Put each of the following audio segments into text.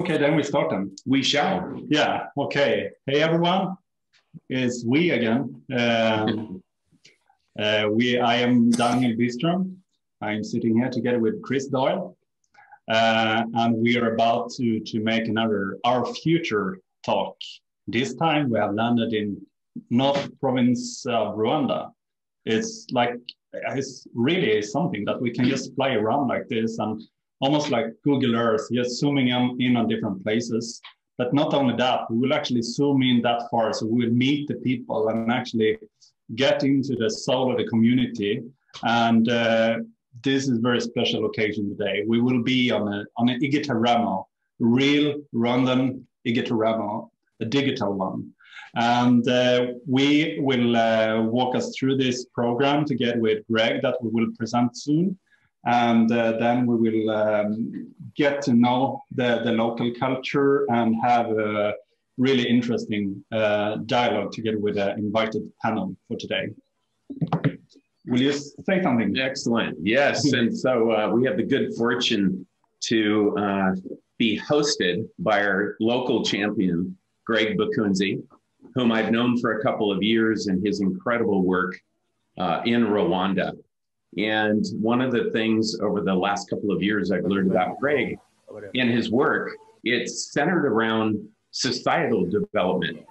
Okay, then we start them. We shall. Yeah, okay. Hey, everyone. It's we again. Um, uh, we, I am Daniel Byström. I'm sitting here together with Chris Doyle. Uh, and we are about to, to make another Our Future talk. This time we have landed in North Province of Rwanda. It's like, it's really something that we can just fly around like this and almost like Google Earth, just zooming in on different places. But not only that, we will actually zoom in that far. So we'll meet the people and actually get into the soul of the community. And uh, this is a very special occasion today. We will be on a on an Igitaramo, real Rwandan Igitaramo, a digital one. And uh, we will uh, walk us through this program together with Greg that we will present soon and uh, then we will um, get to know the, the local culture and have a really interesting uh, dialogue together with an invited panel for today. Will you say something? Excellent. Yes. and so uh, we have the good fortune to uh, be hosted by our local champion, Greg Bakunzi, whom I've known for a couple of years and his incredible work uh, in Rwanda. And one of the things over the last couple of years I've learned about Greg in his work, it's centered around societal development.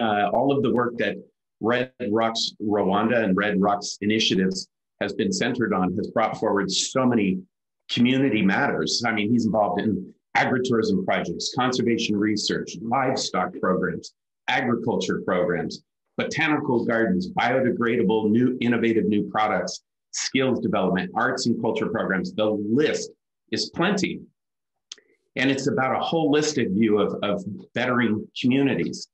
Uh, all of the work that Red Rocks Rwanda and Red Rocks initiatives has been centered on has brought forward so many community matters. I mean, he's involved in agritourism projects, conservation research, livestock programs, agriculture programs, botanical gardens, biodegradable, new innovative new products, skills development, arts and culture programs. The list is plenty. And it's about a holistic view of, of bettering communities.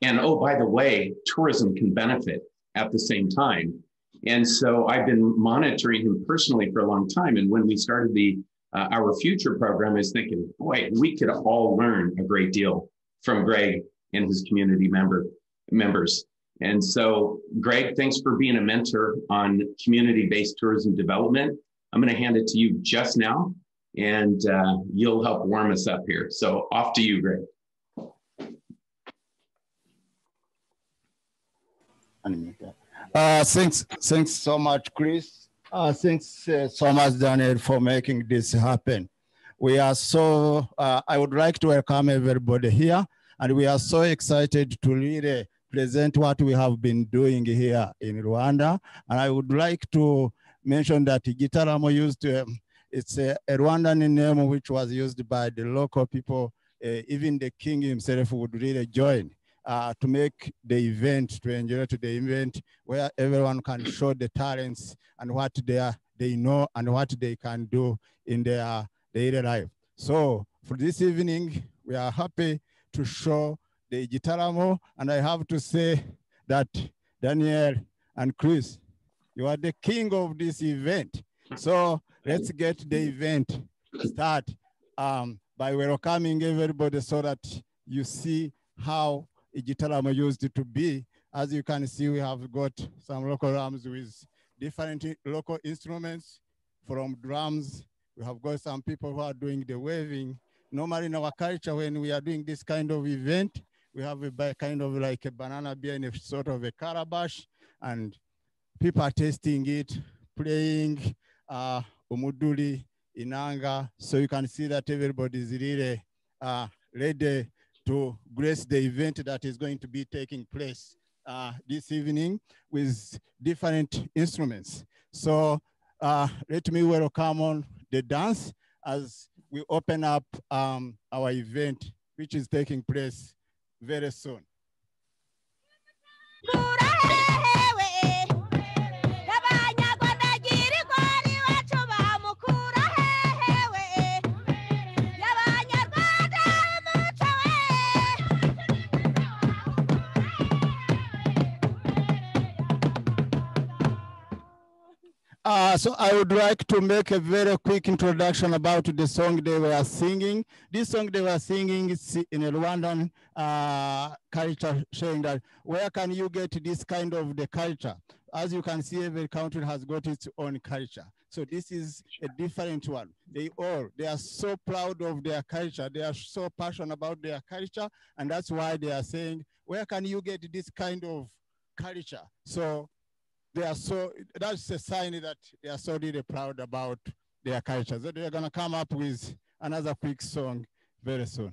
And oh, by the way, tourism can benefit at the same time. And so I've been monitoring him personally for a long time. And when we started the uh, Our Future program, I was thinking, boy, we could all learn a great deal from Greg and his community member members. And so, Greg, thanks for being a mentor on community based tourism development. I'm going to hand it to you just now, and uh, you'll help warm us up here. So, off to you, Greg. Uh, thanks, thanks so much, Chris. Uh, thanks uh, so much, Daniel, for making this happen. We are so, uh, I would like to welcome everybody here, and we are so excited to really present what we have been doing here in Rwanda. And I would like to mention that Gitaramo used, um, it's a, a, Rwandan name which was used by the local people. Uh, even the king himself would really join uh, to make the event, to enjoy the event where everyone can show the talents and what they, are, they know and what they can do in their daily life. So for this evening, we are happy to show the Gitaramo, and I have to say that Daniel and Chris, you are the king of this event. So let's get the event start um, by welcoming everybody so that you see how Gitaramo used to be. As you can see, we have got some local drums with different local instruments from drums. We have got some people who are doing the waving. Normally in our culture, when we are doing this kind of event, we have a kind of like a banana beer in a sort of a calabash, and people are tasting it, playing uh, umuduli, inanga. So you can see that everybody is really uh, ready to grace the event that is going to be taking place uh, this evening with different instruments. So uh, let me welcome on the dance as we open up um, our event, which is taking place very soon. So I would like to make a very quick introduction about the song they were singing. This song they were singing is in a Rwandan uh, culture, showing that where can you get this kind of the culture? As you can see, every country has got its own culture. So this is a different one. They all, they are so proud of their culture. They are so passionate about their culture. And that's why they are saying, where can you get this kind of culture? So they are so, that's a sign that they are so really proud about their culture. So they're gonna come up with another quick song very soon.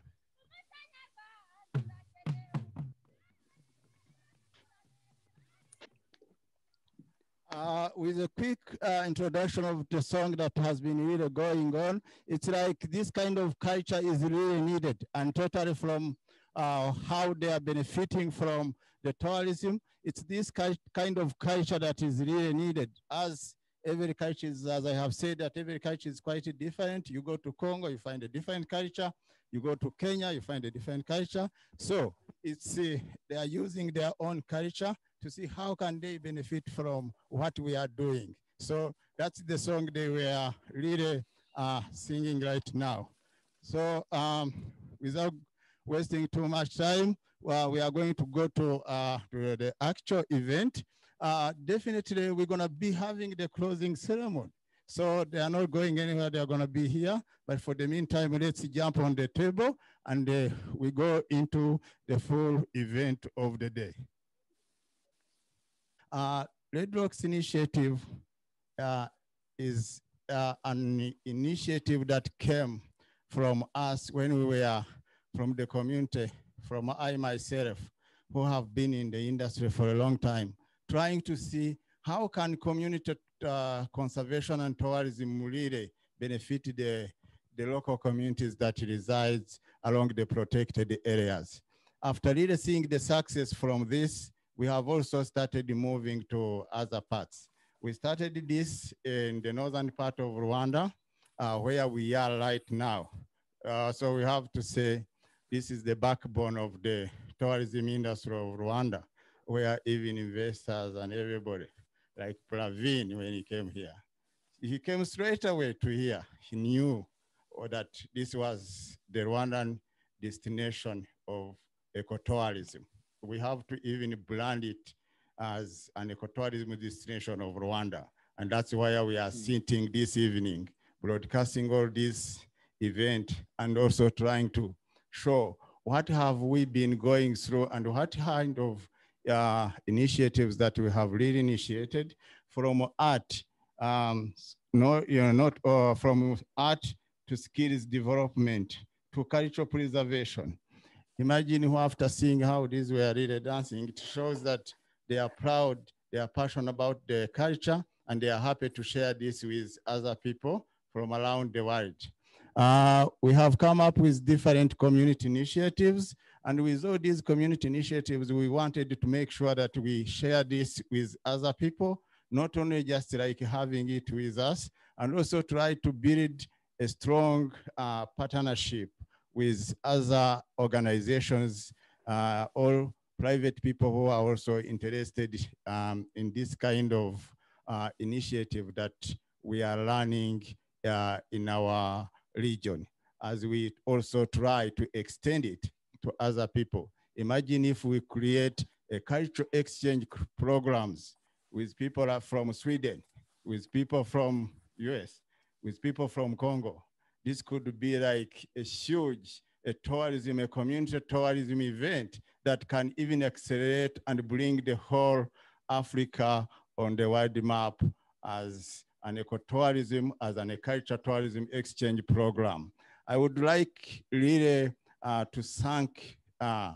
Uh, with a quick uh, introduction of the song that has been really going on, it's like this kind of culture is really needed and totally from uh, how they are benefiting from the tourism. It's this kind of culture that is really needed as every culture is, as I have said, that every culture is quite different. You go to Congo, you find a different culture. You go to Kenya, you find a different culture. So it's uh, they are using their own culture to see how can they benefit from what we are doing. So that's the song they were really uh, singing right now. So um, without wasting too much time, well, we are going to go to, uh, the actual event. Uh, definitely, we're going to be having the closing ceremony. So they are not going anywhere. They are going to be here. But for the meantime, let's jump on the table and uh, we go into the full event of the day. Uh, Red Rocks Initiative uh, is uh, an initiative that came from us when we were from the community, from I myself, who have been in the industry for a long time, trying to see how can community uh, conservation and tourism really benefit the, the local communities that resides along the protected areas. After really seeing the success from this, we have also started moving to other parts. We started this in the northern part of Rwanda, uh, where we are right now. Uh, so we have to say this is the backbone of the tourism industry of Rwanda, where even investors and everybody, like Praveen when he came here, he came straight away to here. He knew that this was the Rwandan destination of ecotourism we have to even brand it as an ecotourism destination of Rwanda. And that's why we are mm. sitting this evening, broadcasting all this event and also trying to show what have we been going through and what kind of uh, initiatives that we have really initiated from art, um, no, you know, not uh, from art to skills development to cultural preservation Imagine who after seeing how these were really dancing, it shows that they are proud, they are passionate about their culture, and they are happy to share this with other people from around the world. Uh, we have come up with different community initiatives, and with all these community initiatives, we wanted to make sure that we share this with other people, not only just like having it with us, and also try to build a strong uh, partnership with other organizations uh, or private people who are also interested um, in this kind of uh, initiative that we are running uh, in our region as we also try to extend it to other people. Imagine if we create a cultural exchange programs with people from Sweden, with people from US, with people from Congo, this could be like a huge a tourism, a community tourism event that can even accelerate and bring the whole Africa on the world map as an ecotourism, as an agriculture tourism exchange program. I would like really uh, to thank uh,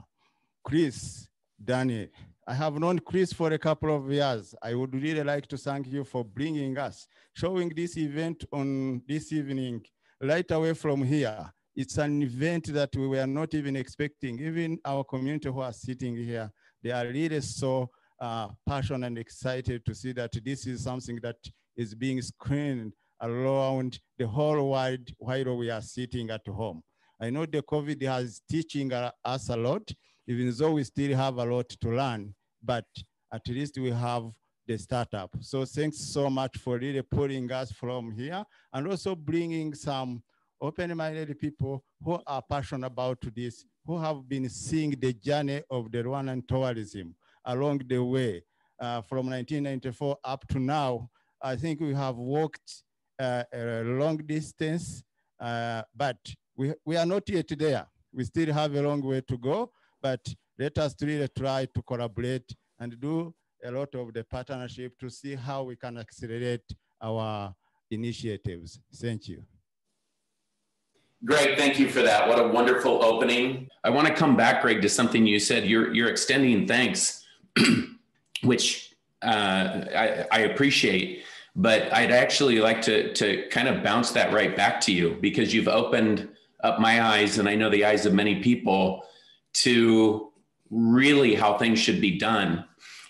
Chris Danny. I have known Chris for a couple of years. I would really like to thank you for bringing us, showing this event on this evening right away from here. It's an event that we were not even expecting. Even our community who are sitting here, they are really so uh, passionate and excited to see that this is something that is being screened around the whole world while we are sitting at home. I know the COVID has teaching us a lot, even though we still have a lot to learn, but at least we have the startup. So thanks so much for really putting us from here and also bringing some open-minded people who are passionate about this, who have been seeing the journey of the Rwandan tourism along the way uh, from 1994 up to now. I think we have walked uh, a long distance, uh, but we, we are not yet there. We still have a long way to go, but let us really try to collaborate and do a lot of the partnership to see how we can accelerate our initiatives. Thank you. Greg, thank you for that. What a wonderful opening. I want to come back, Greg, to something you said. You're, you're extending thanks, which uh, I, I appreciate, but I'd actually like to, to kind of bounce that right back to you because you've opened up my eyes, and I know the eyes of many people, to really how things should be done.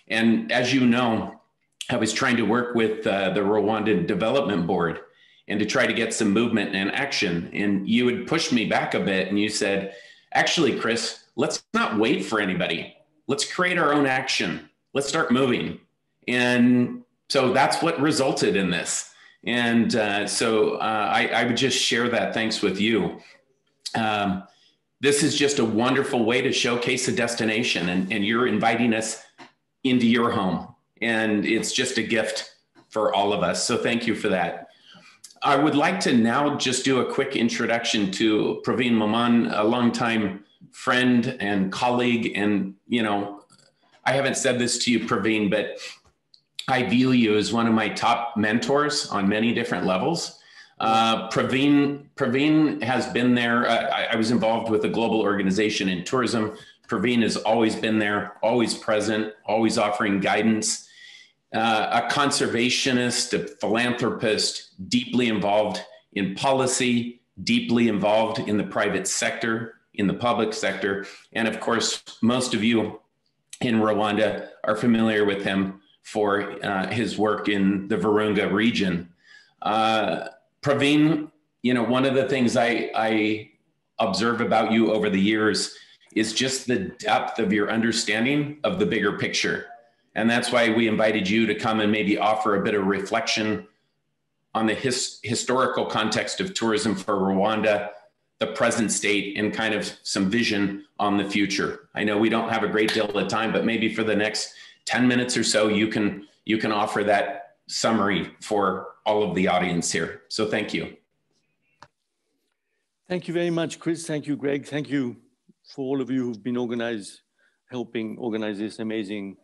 And as you know, I was trying to work with uh, the Rwandan Development Board and to try to get some movement and action. And you would push me back a bit and you said, actually, Chris, let's not wait for anybody. Let's create our own action. Let's start moving. And so that's what resulted in this. And uh, so uh, I, I, would just share that thanks with you. Um, this is just a wonderful way to showcase a destination, and, and you're inviting us into your home. And it's just a gift for all of us. So thank you for that. I would like to now just do a quick introduction to Praveen Moman, a longtime friend and colleague. And, you know, I haven't said this to you, Praveen, but I view you as one of my top mentors on many different levels. Uh, Praveen, Praveen has been there. Uh, I, I, was involved with a global organization in tourism. Praveen has always been there, always present, always offering guidance uh, a conservationist, a philanthropist, deeply involved in policy, deeply involved in the private sector, in the public sector. And of course, most of you in Rwanda are familiar with him for uh, his work in the Virunga region. Uh, Praveen, you know, one of the things I, I observe about you over the years is just the depth of your understanding of the bigger picture and that's why we invited you to come and maybe offer a bit of reflection on the his, historical context of tourism for Rwanda, the present state, and kind of some vision on the future. I know we don't have a great deal of time, but maybe for the next 10 minutes or so, you can you can offer that summary for all of the audience here. So thank you. Thank you very much, Chris. Thank you, Greg. Thank you for all of you who've been organized, helping organize this amazing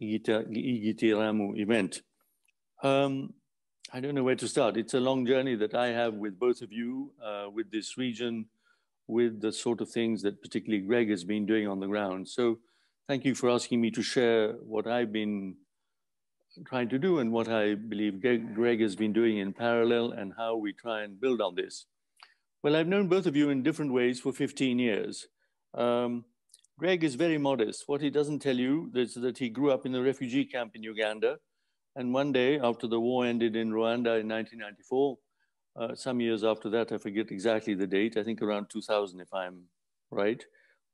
Igitaramo event. Um, I don't know where to start. It's a long journey that I have with both of you, uh, with this region, with the sort of things that particularly Greg has been doing on the ground. So thank you for asking me to share what I've been trying to do and what I believe Greg has been doing in parallel and how we try and build on this. Well, I've known both of you in different ways for 15 years. Um, Greg is very modest. What he doesn't tell you is that he grew up in a refugee camp in Uganda. And one day, after the war ended in Rwanda in 1994, uh, some years after that, I forget exactly the date, I think around 2000, if I'm right,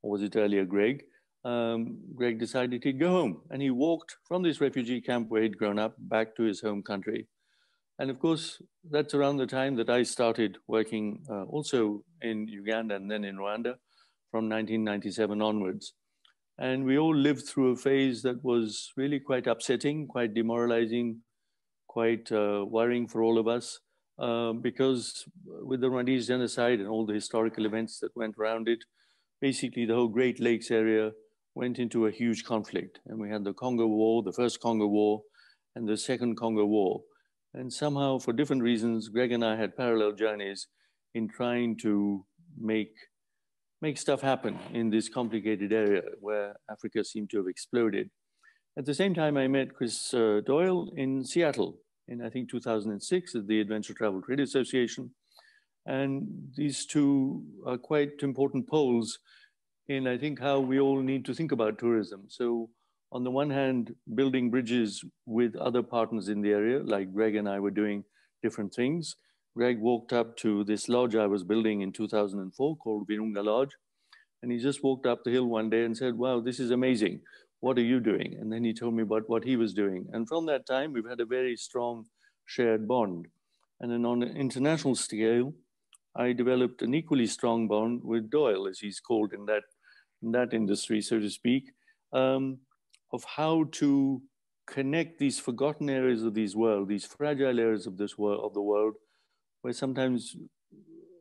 or was it earlier, Greg? Um, Greg decided he'd go home. And he walked from this refugee camp where he'd grown up back to his home country. And of course, that's around the time that I started working uh, also in Uganda and then in Rwanda from 1997 onwards. And we all lived through a phase that was really quite upsetting, quite demoralizing, quite uh, worrying for all of us, uh, because with the Rwandese genocide and all the historical events that went around it, basically the whole Great Lakes area went into a huge conflict. And we had the Congo War, the first Congo War, and the second Congo War. And somehow, for different reasons, Greg and I had parallel journeys in trying to make make stuff happen in this complicated area where Africa seemed to have exploded. At the same time, I met Chris uh, Doyle in Seattle in, I think, 2006 at the Adventure Travel Trade Association. And these two are quite important poles in, I think, how we all need to think about tourism. So on the one hand, building bridges with other partners in the area, like Greg and I were doing different things. Greg walked up to this lodge I was building in 2004 called Virunga Lodge. And he just walked up the hill one day and said, Wow, this is amazing. What are you doing? And then he told me about what he was doing. And from that time, we've had a very strong shared bond. And then on an international scale, I developed an equally strong bond with Doyle, as he's called in that, in that industry, so to speak, um, of how to connect these forgotten areas of this world, these fragile areas of this world, of the world, where sometimes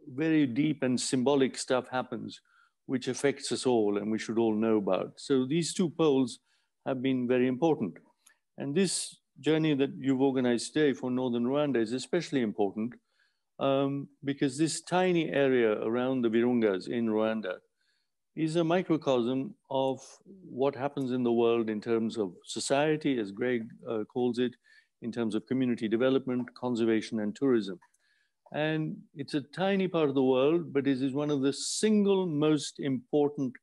very deep and symbolic stuff happens, which affects us all and we should all know about. So these two poles have been very important. And this journey that you've organized today for Northern Rwanda is especially important um, because this tiny area around the Virungas in Rwanda is a microcosm of what happens in the world in terms of society, as Greg uh, calls it, in terms of community development, conservation, and tourism. And it's a tiny part of the world, but it is one of the single most important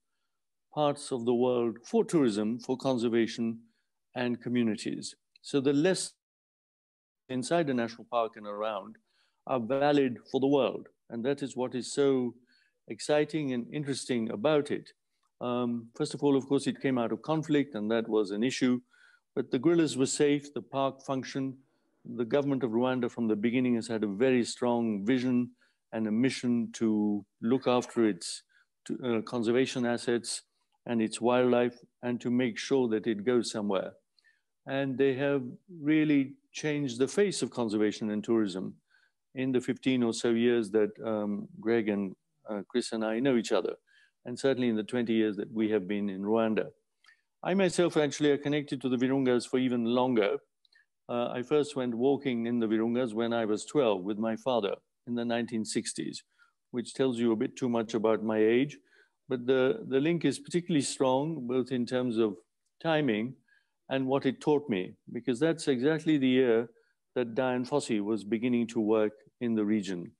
parts of the world for tourism, for conservation, and communities. So the less inside the national park and around are valid for the world. And that is what is so exciting and interesting about it. Um, first of all, of course, it came out of conflict and that was an issue, but the gorillas were safe, the park functioned. The government of Rwanda from the beginning has had a very strong vision and a mission to look after its to, uh, conservation assets and its wildlife and to make sure that it goes somewhere. And they have really changed the face of conservation and tourism in the 15 or so years that um, Greg and Chris and I know each other, and certainly in the 20 years that we have been in Rwanda. I myself actually are connected to the Virungas for even longer. Uh, I first went walking in the Virungas when I was 12 with my father in the 1960s, which tells you a bit too much about my age. But the, the link is particularly strong, both in terms of timing and what it taught me, because that's exactly the year that Dian Fossey was beginning to work in the region.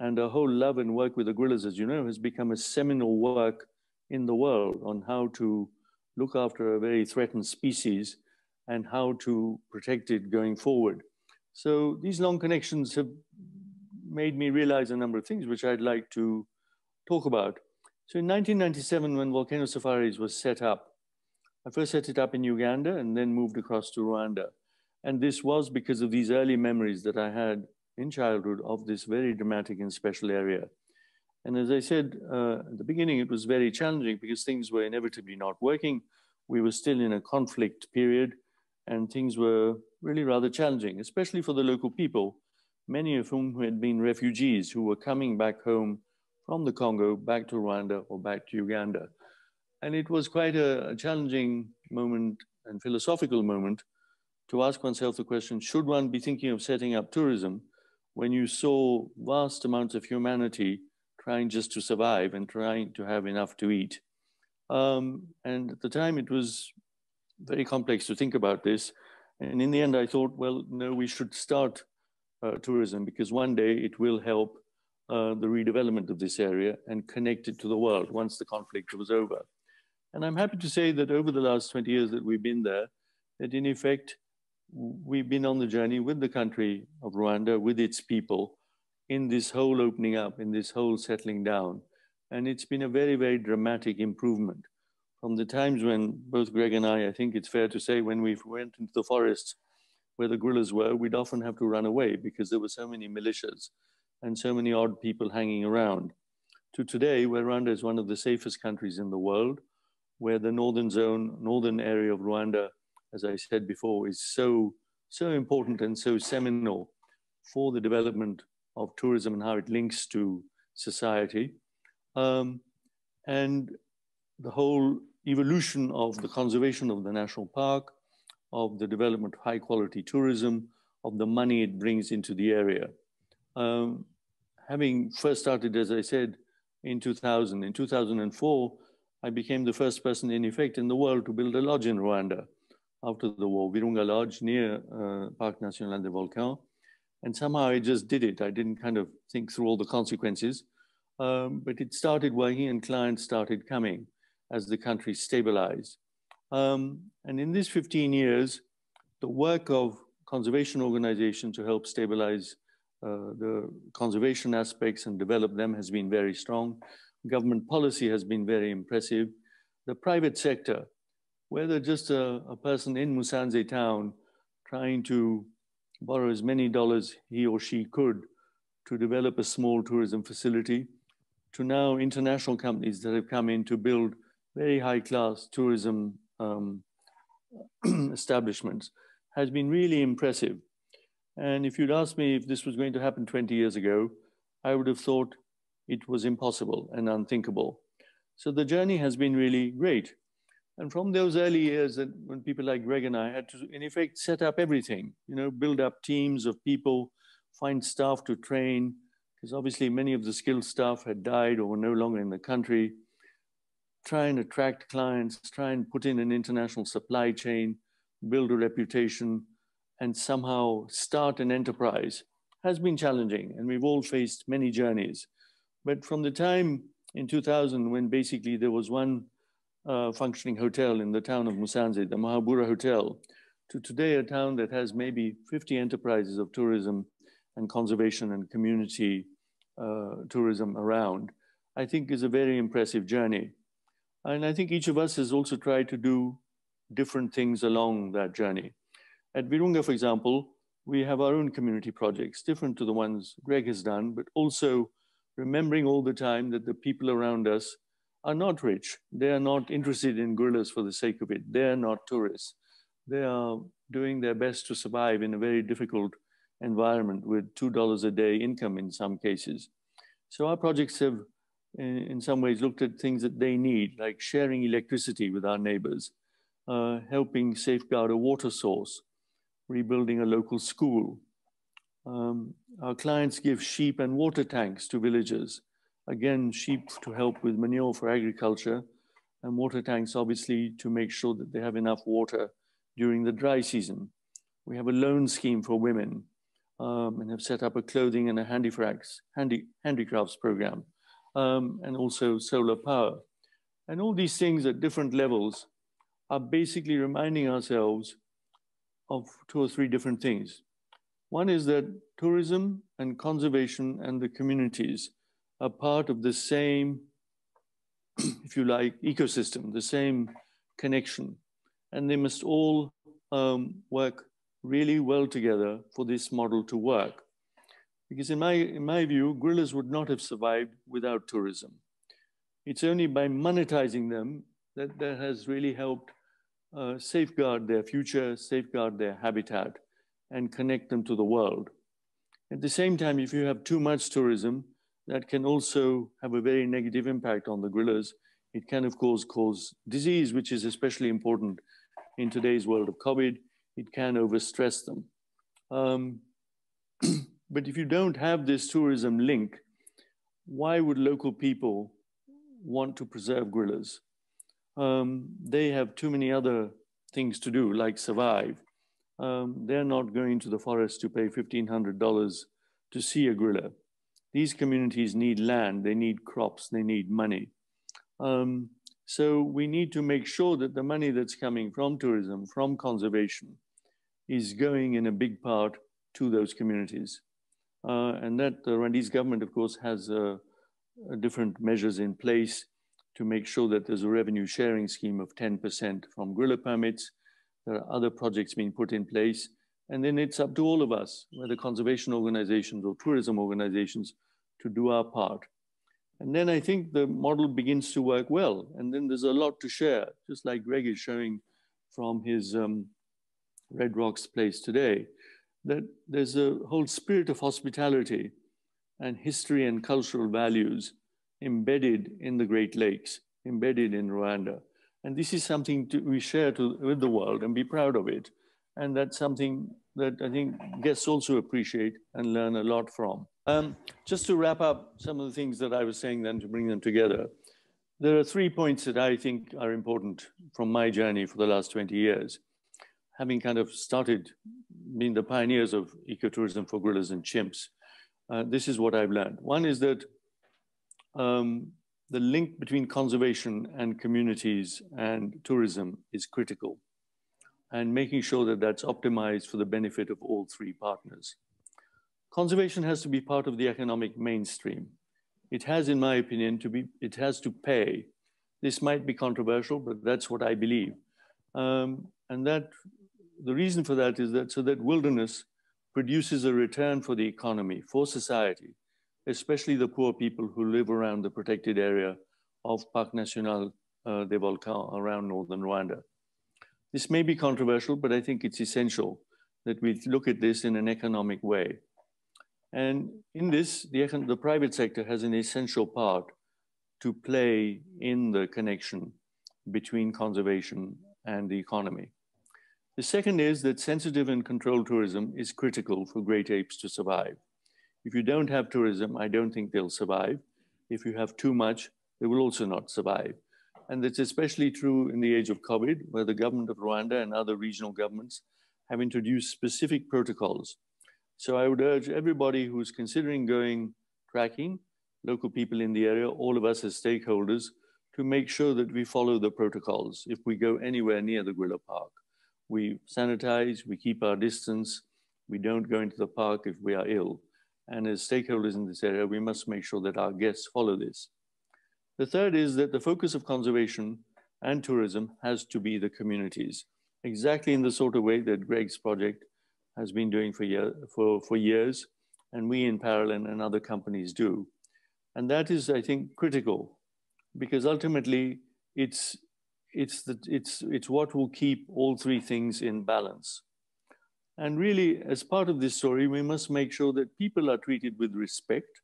And her whole love and work with the gorillas, as you know, has become a seminal work in the world on how to look after a very threatened species and how to protect it going forward. So these long connections have made me realize a number of things which I'd like to talk about. So in 1997, when Volcano Safaris was set up, I first set it up in Uganda and then moved across to Rwanda. And this was because of these early memories that I had in childhood of this very dramatic and special area. And as I said uh, at the beginning, it was very challenging because things were inevitably not working. We were still in a conflict period and things were really rather challenging, especially for the local people, many of whom had been refugees who were coming back home from the Congo back to Rwanda or back to Uganda. And it was quite a, a challenging moment and philosophical moment to ask oneself the question should one be thinking of setting up tourism when you saw vast amounts of humanity trying just to survive and trying to have enough to eat? Um, and at the time, it was very complex to think about this. And in the end, I thought, well, no, we should start uh, tourism because one day it will help uh, the redevelopment of this area and connect it to the world once the conflict was over. And I'm happy to say that over the last 20 years that we've been there, that in effect, we've been on the journey with the country of Rwanda, with its people, in this whole opening up, in this whole settling down. And it's been a very, very dramatic improvement from the times when both Greg and I, I think it's fair to say, when we went into the forests where the guerrillas were, we'd often have to run away because there were so many militias and so many odd people hanging around. To today, where Rwanda is one of the safest countries in the world, where the northern zone, northern area of Rwanda as I said before, is so, so important and so seminal for the development of tourism and how it links to society. Um, and the whole evolution of the conservation of the national park, of the development of high quality tourism, of the money it brings into the area. Um, having first started, as I said, in 2000, in 2004, I became the first person in effect in the world to build a lodge in Rwanda after the war, Virunga Lodge near uh, Parc National des Volcans. And somehow I just did it. I didn't kind of think through all the consequences, um, but it started working and clients started coming as the country stabilized. Um, and in these 15 years, the work of conservation organizations to help stabilize uh, the conservation aspects and develop them has been very strong. Government policy has been very impressive. The private sector whether just a, a person in Musanze town trying to borrow as many dollars he or she could to develop a small tourism facility, to now international companies that have come in to build very high class tourism um, establishments has been really impressive. And if you'd asked me if this was going to happen 20 years ago, I would have thought it was impossible and unthinkable. So the journey has been really great. And from those early years that when people like Greg and I had to, in effect, set up everything, you know, build up teams of people, find staff to train, because obviously many of the skilled staff had died or were no longer in the country, try and attract clients, try and put in an international supply chain, build a reputation, and somehow start an enterprise has been challenging. And we've all faced many journeys. But from the time in 2000, when basically there was one uh, functioning hotel in the town of Musanze, the Muhabura Hotel, to today a town that has maybe 50 enterprises of tourism and conservation and community uh, tourism around, I think is a very impressive journey. And I think each of us has also tried to do different things along that journey. At Virunga, for example, we have our own community projects, different to the ones Greg has done, but also remembering all the time that the people around us are not rich. They are not interested in gorillas for the sake of it. They are not tourists. They are doing their best to survive in a very difficult environment with $2 a day income in some cases. So our projects have in, some ways looked at things that they need, like sharing electricity with our neighbors, uh, helping safeguard a water source, rebuilding a local school. Um, our clients give sheep and water tanks to villagers. Again, sheep to help with manure for agriculture, and water tanks obviously to make sure that they have enough water during the dry season. We have a loan scheme for women um, and have set up a clothing and a handicrafts, handy, handicrafts program, um, and also solar power. And all these things at different levels are basically reminding ourselves of two or three different things. One is that tourism and conservation and the communities are part of the same, if you like, ecosystem, the same connection. And they must all um, work really well together for this model to work. Because in my, in my view, gorillas would not have survived without tourism. It's only by monetizing them that that has really helped uh, safeguard their future, safeguard their habitat, and connect them to the world. At the same time, if you have too much tourism, that can also have a very negative impact on the gorillas. It can, of course, cause disease, which is especially important in today's world of COVID. It can overstress them. Um, but if you don't have this tourism link, why would local people want to preserve gorillas? um, they have too many other things to do, like survive. Um, they're not going to the forest to pay $1,500 to see a gorilla. These communities need land, they need crops, they need money. Um, so we need to make sure that the money that's coming from tourism, from conservation, is going in a big part to those communities. Uh, and that the Rwandese government, of course, has uh, different measures in place to make sure that there's a revenue sharing scheme of 10% from gorilla permits. There are other projects being put in place. And then it's up to all of us, whether conservation organizations or tourism organizations, to do our part. And then I think the model begins to work well. And then there's a lot to share, just like Greg is showing from his um, Red Rocks place today, that there's a whole spirit of hospitality and history and cultural values embedded in the Great Lakes, embedded in Rwanda. And this is something to, we share to, with the world and be proud of it. And that's something that I think guests also appreciate and learn a lot from. Um, just to wrap up some of the things that I was saying then to bring them together, there are three points that I think are important from my journey for the last 20 years. Having kind of started being the pioneers of ecotourism for gorillas and chimps, uh, this is what I've learned. One is that um, the link between conservation and communities and tourism is critical and making sure that that's optimized for the benefit of all three partners. Conservation has to be part of the economic mainstream. It has, in my opinion, to be, it has to pay. This might be controversial, but that's what I believe. Um, and that, the reason for that is that so that wilderness produces a return for the economy, for society, especially the poor people who live around the protected area of Parc National uh, des Volcans around northern Rwanda. This may be controversial, but I think it's essential that we look at this in an economic way. And in this, the, the private sector has an essential part to play in the connection between conservation and the economy. The second is that sensitive and controlled tourism is critical for great apes to survive. If you don't have tourism, I don't think they'll survive. If you have too much, they will also not survive. And that's especially true in the age of COVID, where the government of Rwanda and other regional governments have introduced specific protocols. So I would urge everybody who's considering going tracking, local people in the area, all of us as stakeholders, to make sure that we follow the protocols if we go anywhere near the gorilla park. We sanitize, we keep our distance, we don't go into the park if we are ill. And as stakeholders in this area, we must make sure that our guests follow this. The third is that the focus of conservation and tourism has to be the communities, exactly in the sort of way that Greg's project has been doing for, year, for, for years, and we in Parallel and other companies do. And that is, I think, critical because ultimately it's, it's, the, it's, it's what will keep all three things in balance. And really, as part of this story, we must make sure that people are treated with respect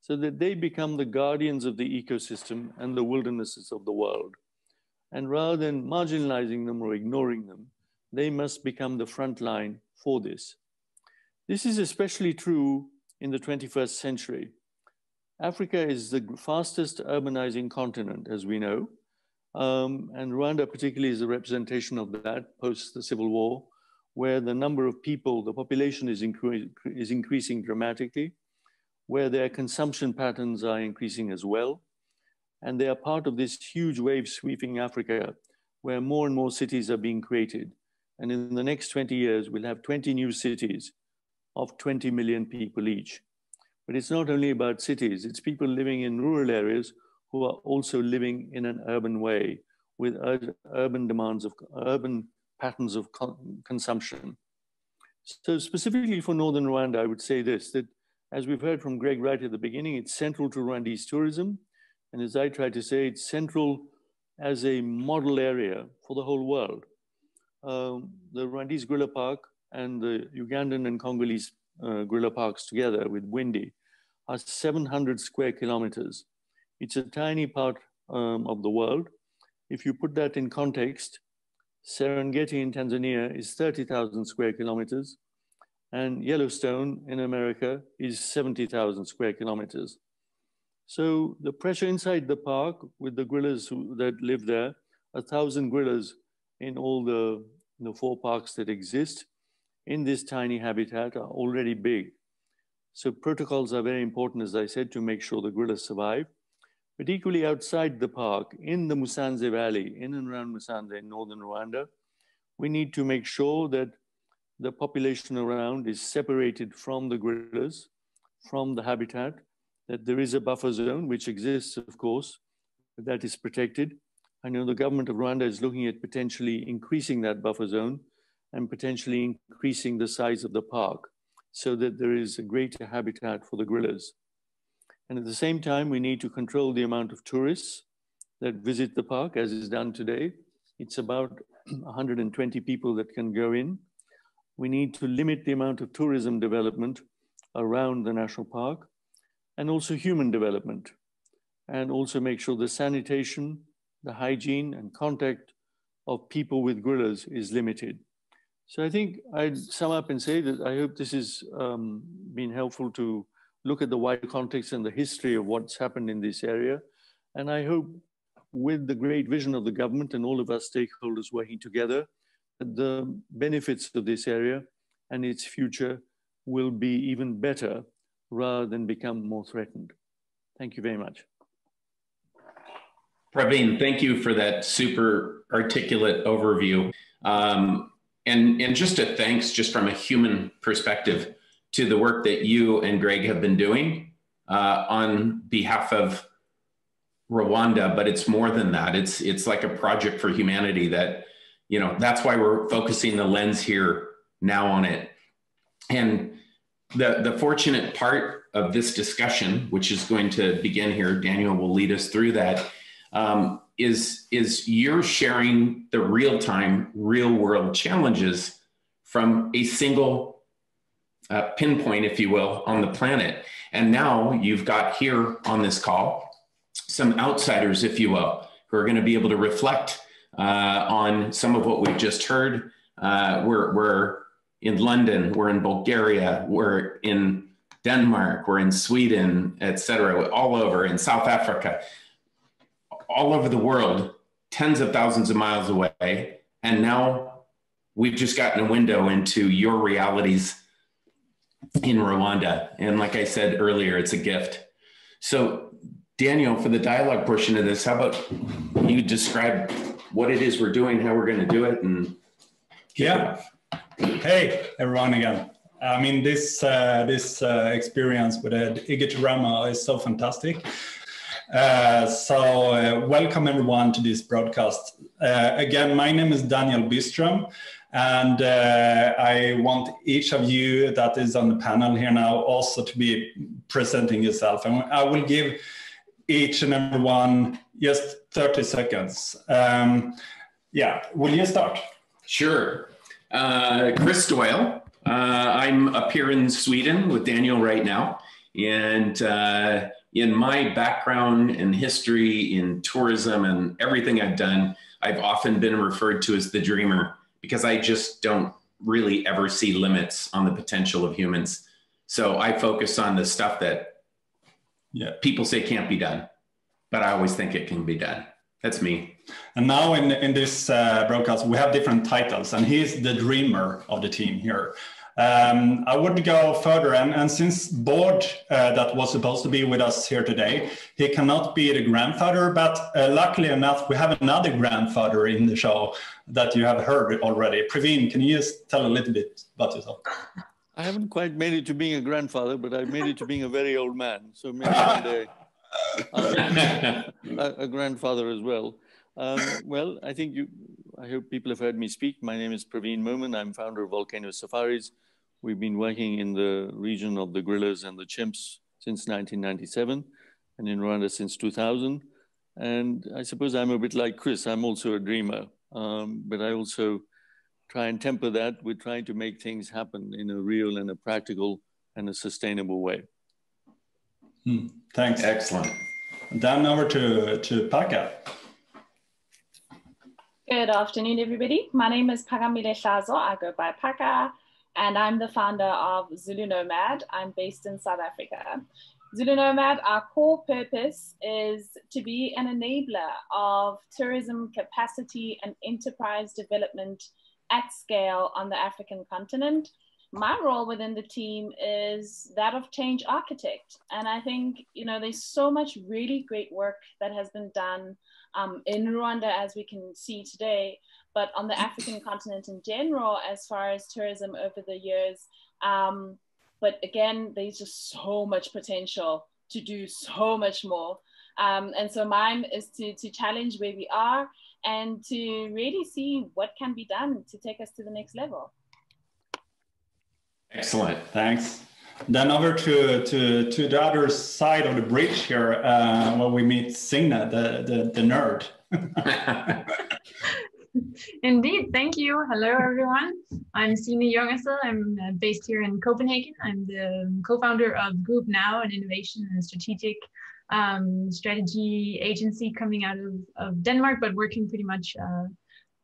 so that they become the guardians of the ecosystem and the wildernesses of the world. And rather than marginalizing them or ignoring them, they must become the front line for this. This is especially true in the 21st century. Africa is the fastest urbanizing continent, as we know, um, and Rwanda particularly is a representation of that post the civil war, where the number of people, the population is, incre is increasing dramatically, where their consumption patterns are increasing as well. And they are part of this huge wave sweeping Africa, where more and more cities are being created. And in the next 20 years, we'll have 20 new cities of 20 million people each. But it's not only about cities, it's people living in rural areas who are also living in an urban way with urban demands of urban patterns of consumption. So specifically for Northern Rwanda, I would say this, that as we've heard from Greg right at the beginning, it's central to Rwandese tourism. And as I try to say, it's central as a model area for the whole world um, the Rwandese gorilla park and the Ugandan and Congolese uh, gorilla parks together with Bwindi are 700 square kilometers. It's a tiny part um, of the world. If you put that in context, Serengeti in Tanzania is 30,000 square kilometers, and Yellowstone in America is 70,000 square kilometers. So the pressure inside the park with the gorillas who, that live there, a thousand gorillas in all the, the four parks that exist in this tiny habitat are already big. So protocols are very important, as I said, to make sure the gorillas survive. But equally outside the park, in the Musanze Valley, in and around Musanze in northern Rwanda, we need to make sure that the population around is separated from the gorillas, from the habitat, that there is a buffer zone, which exists, of course, that is protected, I know the government of Rwanda is looking at potentially increasing that buffer zone and potentially increasing the size of the park so that there is a greater habitat for the gorillas. And at the same time, we need to control the amount of tourists that visit the park as is done today. It's about 120 people that can go in. We need to limit the amount of tourism development around the national park and also human development and also make sure the sanitation the hygiene and contact of people with gorillas is limited. So I think I'd sum up and say that I hope this has um, been helpful to look at the wider context and the history of what's happened in this area. And I hope with the great vision of the government and all of our stakeholders working together, the benefits of this area and its future will be even better rather than become more threatened. Thank you very much. Praveen, thank you for that super articulate overview. Um, and, and just a thanks, just from a human perspective, to the work that you and Greg have been doing uh, on behalf of Rwanda, but it's more than that. It's it's like a project for humanity that, you know, that's why we're focusing the lens here now on it. And the the fortunate part of this discussion, which is going to begin here, Daniel will lead us through that, um, is is you're sharing the real time, real world challenges from a single uh, pinpoint, if you will, on the planet. And now you've got here on this call some outsiders, if you will, who are going to be able to reflect on some of what we've just heard. Uh, we're, we're in London, we're in Bulgaria, we're in Denmark, we're in Sweden, etc., all over in South Africa, all over the world, tens of thousands of miles away. And now we've just gotten a window into your realities in Rwanda. And like I said earlier, it's a gift. So, Daniel, for the dialogue portion of this, how about you describe what it is we're doing, how we're going to do it, and yeah. Hey, everyone again. I mean, this uh, this uh, experience with uh, Igitaramo is so fantastic. Uh, so, uh, welcome everyone to this broadcast. Uh, again, my name is Daniel Byström. And uh, I want each of you that is on the panel here now also to be presenting yourself. And I will give each and every one just 30 seconds. Um, yeah, will you start? Sure. Uh, Chris Doyle. Uh, I'm up here in Sweden with Daniel right now. And uh, in my background and history in tourism and everything I've done, I've often been referred to as the dreamer because I just don't really ever see limits on the potential of humans. So I focus on the stuff that yeah. people say can't be done, but I always think it can be done. That's me. And now in, in this uh, broadcast, we have different titles, and he's the dreamer of the team here. Um, I would go further, and, and since Bård uh, that was supposed to be with us here today, he cannot be the grandfather, but uh, luckily enough, we have another grandfather in the show that you have heard already. Praveen, can you just tell a little bit about yourself? I haven't quite made it to being a grandfather, but I've made it to being a very old man. So maybe one day a, a, grandfather as well. Um, well, I think you, I hope people have heard me speak. My name is Praveen Moman. I'm founder of Volcano Safaris. We've been working in the region of the gorillas and the chimps since 1997 and in Rwanda since 2000. And I suppose I'm a bit like Chris. I'm also a dreamer, um, but I also try and temper that with trying to make things happen in a real and a practical and a sustainable way. Hmm. Thanks. Excellent. Then over to, to Paka. Good afternoon, everybody. My name is Phakamile Hlazo. I go by Paka and I'm the founder of Zulu Nomad. I'm based in South Africa. Zulu Nomad, our core purpose is to be an enabler of tourism capacity and enterprise development at scale on the African continent. My role within the team is that of change architect. And I think, you know, there's so much really great work that has been done um, in Rwanda, as we can see today, but on the African continent in general, as far as tourism over the years. Um, but again, there's just so much potential to do so much more. Um, and so mine is to, to challenge where we are and to really see what can be done to take us to the next level. Excellent. Thanks. Then over to, to, to the other side of the bridge here, uh, where we meet Signe, the, the, the nerd. Indeed, thank you. Hello, everyone. I'm Signe Jungersted. I'm uh, based here in Copenhagen. I'm the co-founder of Group Now, an innovation and strategic um, strategy agency coming out of, of Denmark, but working pretty much uh,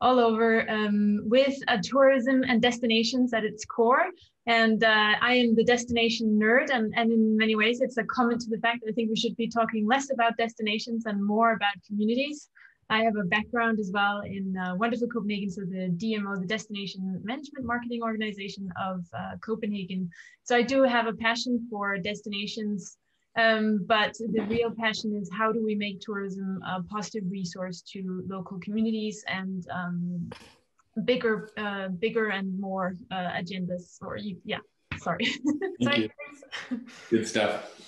all over um, with uh, tourism and destinations at its core. And uh, I am the destination nerd, and, and in many ways, it's a comment to the fact that I think we should be talking less about destinations and more about communities. I have a background as well in uh, Wonderful Copenhagen, so the DMO, the Destination Management Marketing Organization of uh, Copenhagen. So I do have a passion for destinations, um, but the real passion is how do we make tourism a positive resource to local communities and um, bigger, uh, bigger and more uh, agendas. Or yeah, sorry. sorry. Good stuff.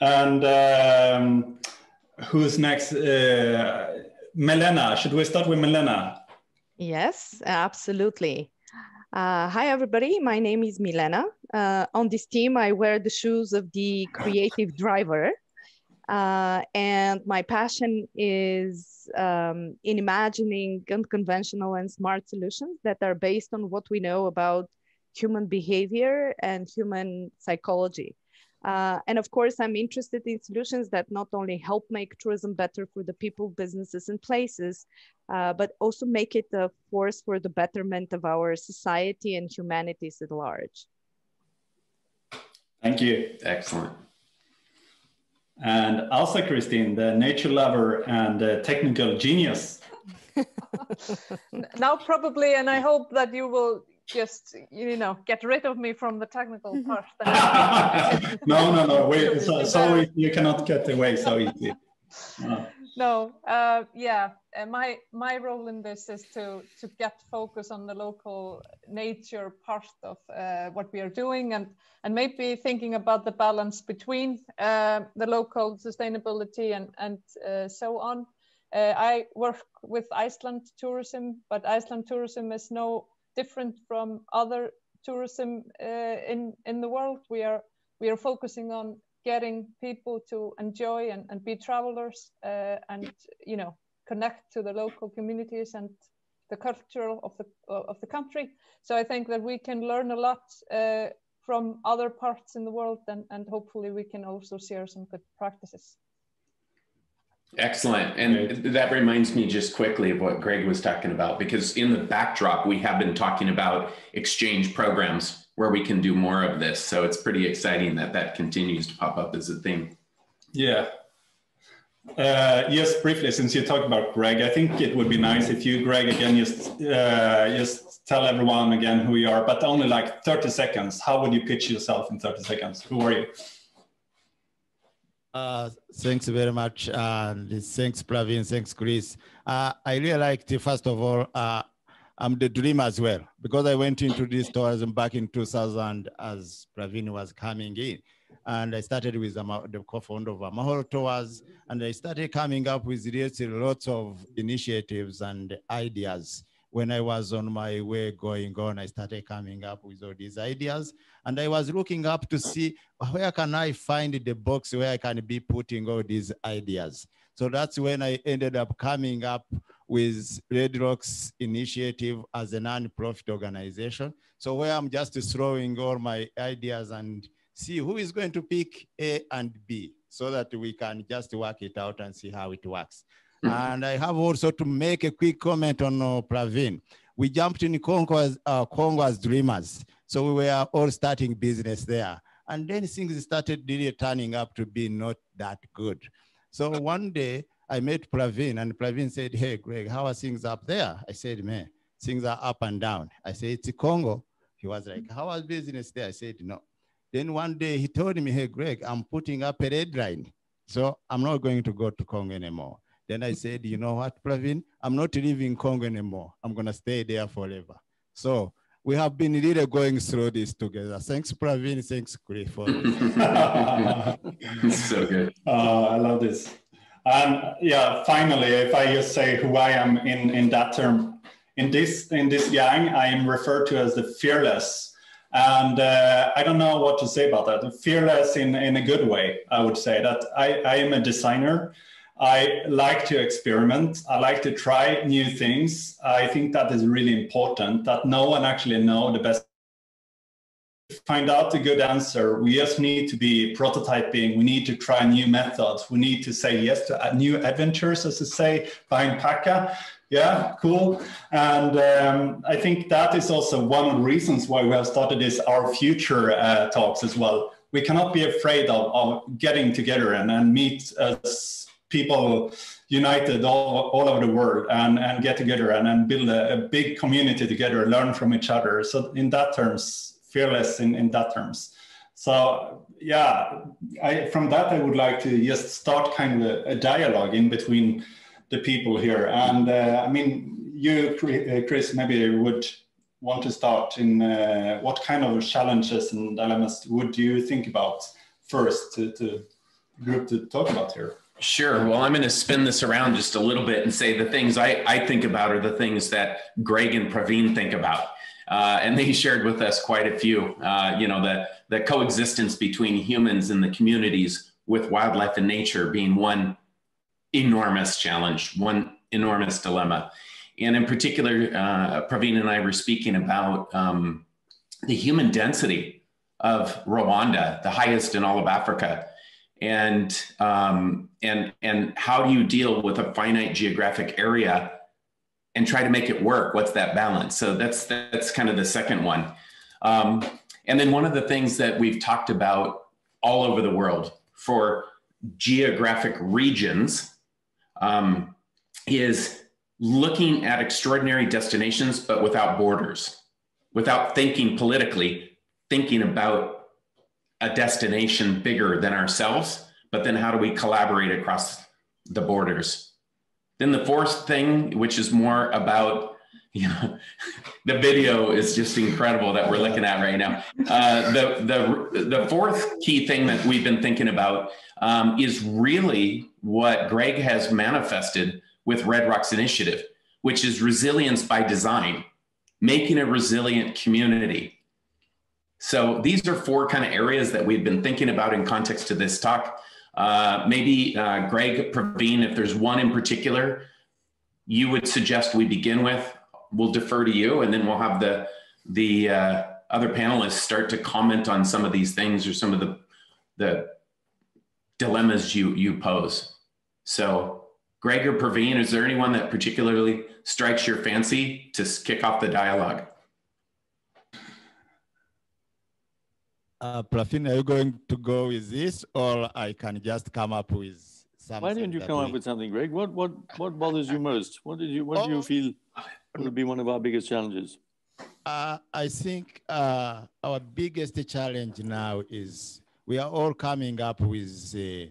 And um, who's next? Uh, Milena, should we start with Milena? Yes, absolutely. Uh, hi, everybody. My name is Milena. Uh, on this team, I wear the shoes of the creative driver. Uh, and my passion is um, in imagining unconventional and smart solutions that are based on what we know about human behavior and human psychology. Uh, and of course, I'm interested in solutions that not only help make tourism better for the people, businesses, and places, uh, but also make it a force for the betterment of our society and humanities at large. Thank you. Excellent. And also, Kristín, the nature lover and the technical genius. now, probably, and I hope that you will just you know get rid of me from the technical part. no, no, no. Wait, so, sorry, you cannot get away so easy. No, no uh, yeah. Uh, my my role in this is to to get focus on the local nature part of uh, what we are doing and and maybe thinking about the balance between uh, the local sustainability and and uh, so on. Uh, I work with Iceland tourism, but Iceland tourism is no different from other tourism in in the world. We are we are focusing on getting people to enjoy and, and be travelers uh, and you know connect to the local communities and the culture of the of the country. So I think that we can learn a lot uh, from other parts in the world and, and hopefully we can also share some good practices. Excellent. And that reminds me just quickly of what Greg was talking about, because in the backdrop, we have been talking about exchange programs where we can do more of this. So it's pretty exciting that that continues to pop up as a thing. Yeah. Uh, yes, briefly, since you talked about Greg, I think it would be nice if you, Greg, again, just uh, just tell everyone again who you are, but only like 30 seconds. How would you pitch yourself in 30 seconds? Who are you? Uh, thanks very much. Uh, thanks, Praveen. Thanks, Chris. Uh, I really liked, first of all, uh, I'm the dream as well, because I went into this tourism back in 2000 as Praveen was coming in. And I started with the co-founder of Amahoro Tours, and I started coming up with lots of initiatives and ideas when I was on my way going on, I started coming up with all these ideas. And I was looking up to see where can I find the box where I can be putting all these ideas. So that's when I ended up coming up with Red Rocks Initiative as a non-profit organization. So where I'm just throwing all my ideas and see who is going to pick A and B so that we can just work it out and see how it works. And I have also to make a quick comment on uh, Praveen. We jumped in Congo as, uh, Congo as dreamers. So we were all starting business there. And then things started really turning up to be not that good. So one day I met Praveen and Praveen said, hey, Greg, how are things up there? I said, man, things are up and down. I said, it's Congo. He was like, how was business there? I said, no. Then one day he told me, hey, Greg, I'm putting up a red line. So I'm not going to go to Congo anymore. Then I said, you know what, Praveen, I'm not leaving Congo anymore. I'm going to stay there forever. So we have been really going through this together. Thanks, Praveen. Thanks, Chris, for this. so good. Uh, I love this. And yeah, finally, if I just say who I am in, in that term, in this in this gang, I am referred to as the fearless. And uh, I don't know what to say about that. Fearless in, in a good way, I would say that I, I am a designer I like to experiment. I like to try new things. I think that is really important that no one actually know the best. Find out the good answer. We just need to be prototyping. We need to try new methods. We need to say yes to new adventures, as I say, behind Paka. Yeah, cool. And um, I think that is also one of the reasons why we have started this Our Future uh, talks as well. We cannot be afraid of, of getting together and, and meet as people united all, all over the world and, and get together and, and build a, a, big community together, learn from each other. So in that terms, fearless in, in that terms. So yeah, I, from that, I would like to just start kind of a, dialogue in between the people here. And uh, I mean, you, Chris, maybe would want to start in uh, what kind of challenges and dilemmas would you think about first to, to group to talk about here? Sure. Well, I'm going to spin this around just a little bit and say the things I, I think about are the things that Greg and Praveen think about. Uh, and they shared with us quite a few. Uh, you know, the, the coexistence between humans and the communities with wildlife and nature being one enormous challenge, one enormous dilemma. And in particular, uh, Praveen and I were speaking about um, the human density of Rwanda, the highest in all of Africa. And, um, and, and how do you deal with a finite geographic area and try to make it work? What's that balance? So that's, that's kind of the second one. Um, and then one of the things that we've talked about all over the world for geographic regions um, is looking at extraordinary destinations, but without borders, without thinking politically, thinking about a destination bigger than ourselves, but then how do we collaborate across the borders? Then the fourth thing, which is more about you know, the video is just incredible that we're looking at right now. Uh, the, the, the fourth key thing that we've been thinking about um, is really what Greg has manifested with Red Rocks Initiative, which is resilience by design, making a resilient community. So these are four kind of areas that we've been thinking about in context to this talk. Uh, maybe uh, Greg, Praveen, if there's one in particular you would suggest we begin with, we'll defer to you, and then we'll have the the uh, other panelists start to comment on some of these things or some of the the dilemmas you you pose. So, Greg or Praveen, is there anyone that particularly strikes your fancy to kick off the dialogue? Uh, are you going to go with this, or I can just come up with something? Why didn't you come we... up with something, Greg? What what what bothers you most? What did you what oh, do you feel will be one of our biggest challenges? Uh, I think uh, our biggest challenge now is we are all coming up with uh,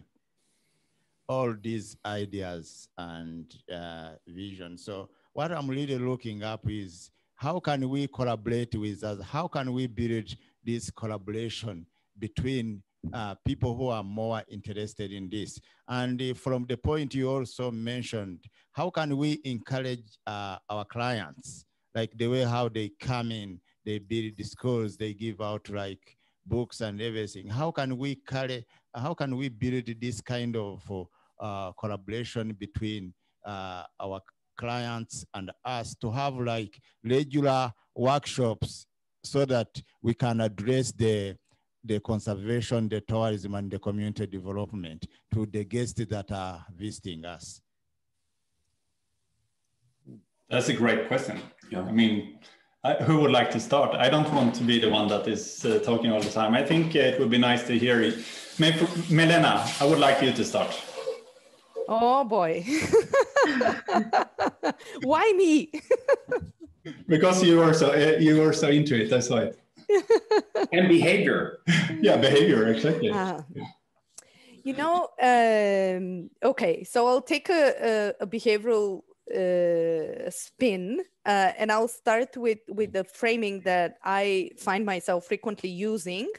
all these ideas and uh, vision. So what I'm really looking up is how can we collaborate with us? How can we build this collaboration between uh, people who are more interested in this. And uh, from the point you also mentioned, how can we encourage uh, our clients, like the way how they come in, they build the schools, they give out like books and everything. How can we carry, how can we build this kind of uh, collaboration between uh, our clients and us to have like regular workshops so that we can address the the conservation, the tourism, and the community development to the guests that are visiting us? That's a great question. Yeah. I mean, I, who would like to start? I don't want to be the one that is uh, talking all the time. I think uh, it would be nice to hear it. Maybe, Milena, I would like you to start. Oh boy. Why me? because you were so uh, you were so into it. That's why and behavior. yeah, behavior, exactly. Uh, you know, um, okay, so I'll take a, a, a behavioral uh, spin uh, and I'll start with, with the framing that I find myself frequently using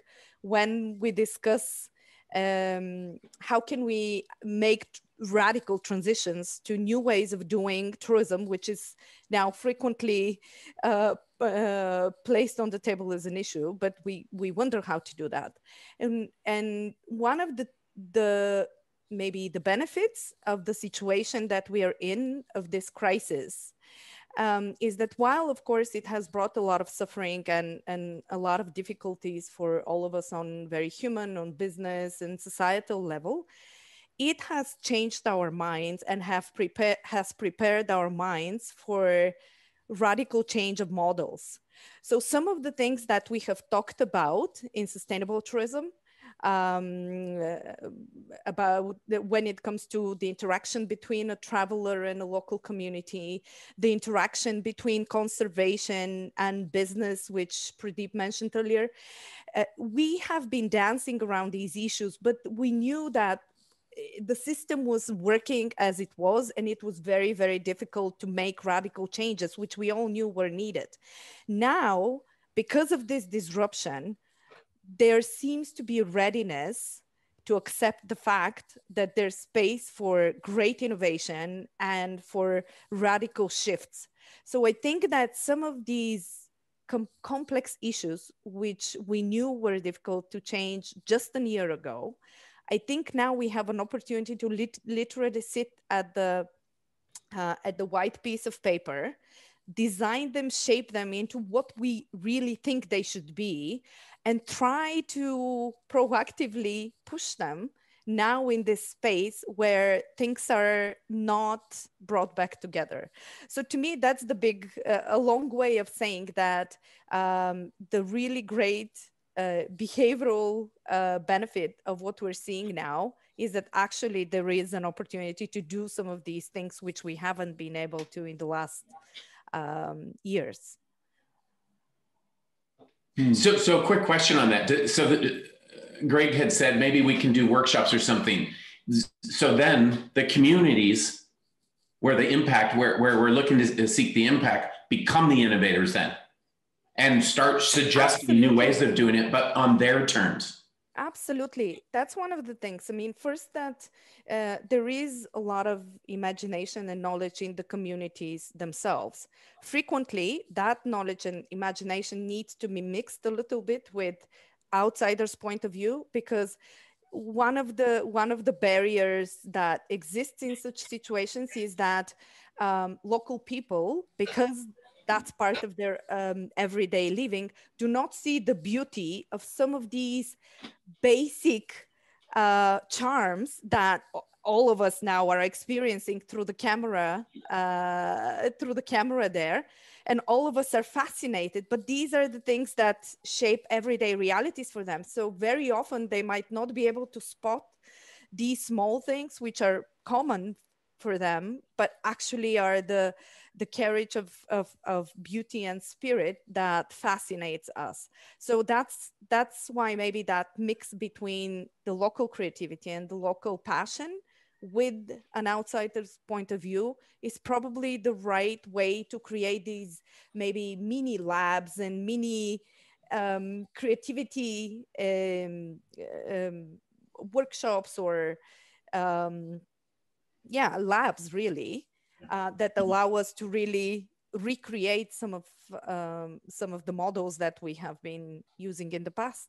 when we discuss um, how can we make radical transitions to new ways of doing tourism, which is now frequently uh, uh, placed on the table as an issue, but we we wonder how to do that. And and one of the the maybe the benefits of the situation that we are in of this crisis um, is that while of course it has brought a lot of suffering and and a lot of difficulties for all of us on very human on business and societal level it has changed our minds and have prepared has prepared our minds for radical change of models. So some of the things that we have talked about in sustainable tourism um, about the, when it comes to the interaction between a traveler and a local community, the interaction between conservation and business, which Pradeep mentioned earlier. Uh, we have been dancing around these issues, but we knew that Eh, the system was working as it was and it was very very difficult to make radical changes which we all knew were needed. Now because of this disruption there seems to be a readiness to accept the fact that there's space for great innovation and for radical shifts. So i think that some of these com complex issues which we knew were difficult to change just a year ago I think now we have an opportunity to lit literally sit at the uh, at the white piece of paper, design them, shape them into what we really think they should be, and try to proactively push them now in this space where things are not brought back together. So to me, that's the big, uh, a long way of saying that um, the really great uh, behavioral uh, benefit of what we're seeing now is that actually there is an opportunity to do some of these things which we haven't been able to in the last um, years. Hmm. So, so quick question on that. So, the, Greg had said maybe we can do workshops or something. So then the communities where the impact, where, where we're looking to seek the impact, become the innovators then and start suggesting Absolutely. new ways of doing it, but on their terms. Absolutely. That's one of the things. I mean, first, that uh, there is a lot of imagination and knowledge in the communities themselves. Frequently, that knowledge and imagination needs to be mixed a little bit with outsiders' point of view because one of the one of the barriers that exists in such situations is that um, local people, because that's part of their um, everyday living, do not see the beauty of some of these basic uh, charms that all of us now are experiencing through the camera, uh, through the camera there. And all of us are fascinated, but these are the things that shape everyday realities for them. So very often they might not be able to spot these small things, which are common for them, but actually are the the carriage of, of, of beauty and spirit that fascinates us. So that's that's why maybe that mix between the local creativity and the local passion with an outsider's point of view is probably the right way to create these maybe mini labs and mini um, creativity um, um, workshops or um, yeah labs really uh, that mm-hmm. allow us to really recreate some of um, some of the models that we have been using in the past.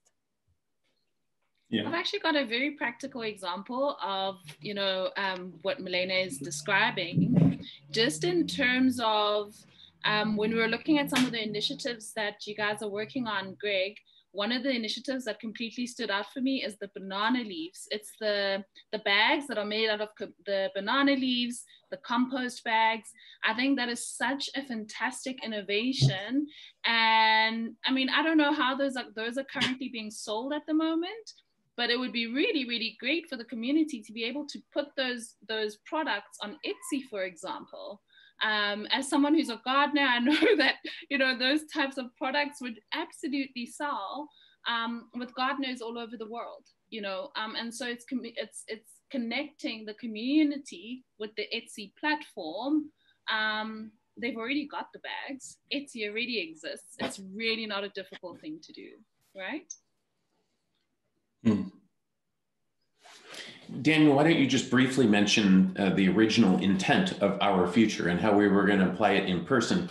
Yeah. I've actually got a very practical example of you know um, what Milena is describing, just in terms of um, when we were looking at some of the initiatives that you guys are working on, Greg one of the initiatives that completely stood out for me is the banana leaves. It's the, the bags that are made out of the banana leaves, the compost bags. I think that is such a fantastic innovation. And I mean, I don't know how those are, those are currently being sold at the moment, but it would be really, really great for the community to be able to put those, those products on Etsy, for example. Um, as someone who's a gardener, I know that you know those types of products would absolutely sell um, with gardeners all over the world. You know, um, and so it's it's it's connecting the community with the Etsy platform. Um, they've already got the bags. Etsy already exists. It's really not a difficult thing to do, right? Mm. Daniel, why don't you just briefly mention uh, the original intent of our future and how we were going to apply it in person?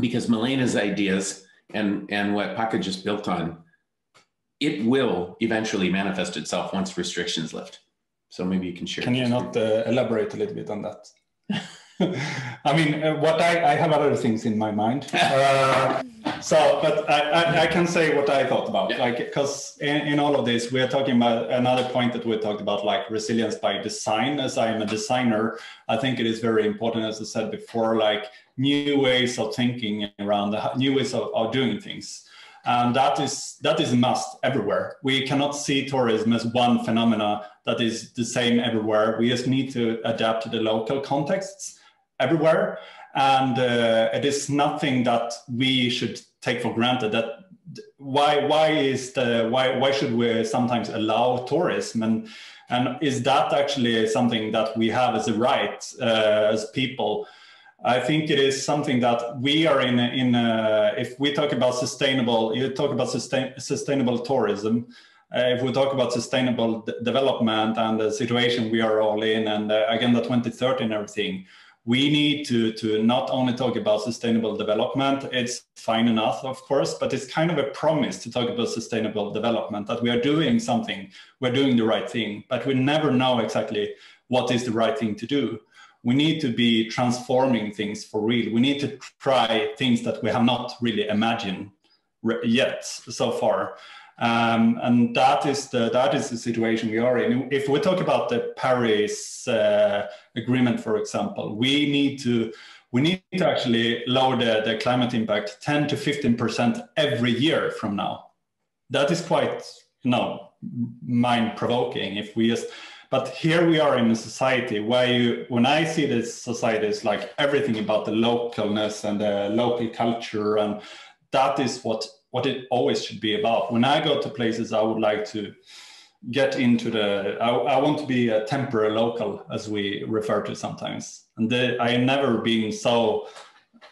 Because Milena's ideas and, and what Paka just built on, it will eventually manifest itself once restrictions lift. So maybe you can share. Can you not uh, elaborate a little bit on that? I mean, uh, what I, I have other things in my mind. Uh, so, but I, I, I, can say what I thought about, yeah. like, because in, in all of this, we are talking about another point that we talked about, like resilience by design. As I am a designer, I think it is very important, as I said before, like new ways of thinking around the new ways of, of doing things. And that is that is a must everywhere. We cannot see tourism as one phenomena that is the same everywhere. We just need to adapt to the local contexts everywhere. And uh, it is nothing that we should take for granted that why why is the why why should we sometimes allow tourism and and is that actually something that we have as a right uh, as people i think it is something that we are in in uh, if we talk about sustainable you talk about sustain, sustainable tourism uh, if we talk about sustainable development and the situation we are all in and uh, agenda 2030 and everything we need to to not only talk about sustainable development it's fine enough of course but it's kind of a promise to talk about sustainable development that we are doing something we're doing the right thing but we never know exactly what is the right thing to do. We need to be transforming things for real. We need to try things that we have not really imagined yet so far um, and that is the that is the situation we are in. If we talk about the Paris uh, Agreement, for example, we need to we need to actually lower the, the climate impact 10 to 15 percent every year from now. That is quite you know mind provoking. If we just but here we are in a society where you when I see this society is like everything about the localness and the local culture and that is what what it always should be about. When I go to places, I would like to get into the, I, I want to be a temporary local, as we refer to sometimes. And the, I never been so,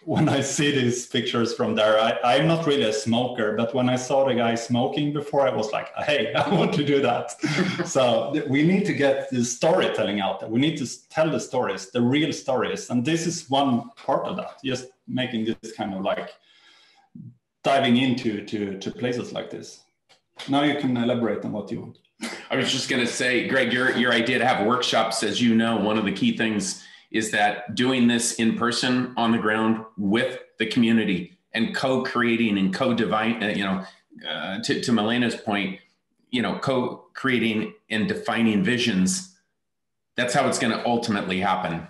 when I see these pictures from there, I, I'm not really a smoker, but when I saw the guy smoking before, I was like, hey, I want to do that. so we need to get the storytelling out there. We need to tell the stories, the real stories. And this is one part of that, just making this kind of like diving into to, to places like this. Now you can elaborate on what you want. I was just going to say, Greg, your, your idea to have workshops, as you know, one of the key things is that doing this in person on the ground with the community and co-creating and co-divine, uh, you know, uh, to, to Milena's point, you know, co-creating and defining visions. That's how it's going to ultimately happen.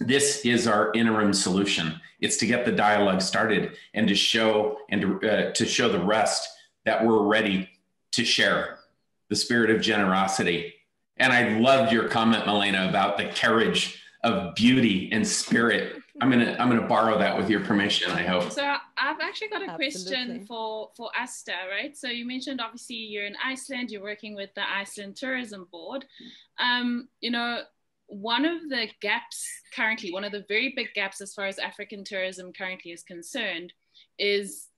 This is our interim solution. It's to get the dialogue started and to show and to, uh, to show the rest that we're ready to share the spirit of generosity. And I loved your comment, Milena, about the carriage of beauty and spirit. I'm gonna I'm gonna borrow that with your permission. I hope. So I've actually got a Absolutely. question for for Asta, right? So you mentioned obviously you're in Iceland, you're working with the Iceland Tourism Board. Um, you know, one of the gaps currently, one of the very big gaps as far as African tourism currently is concerned, is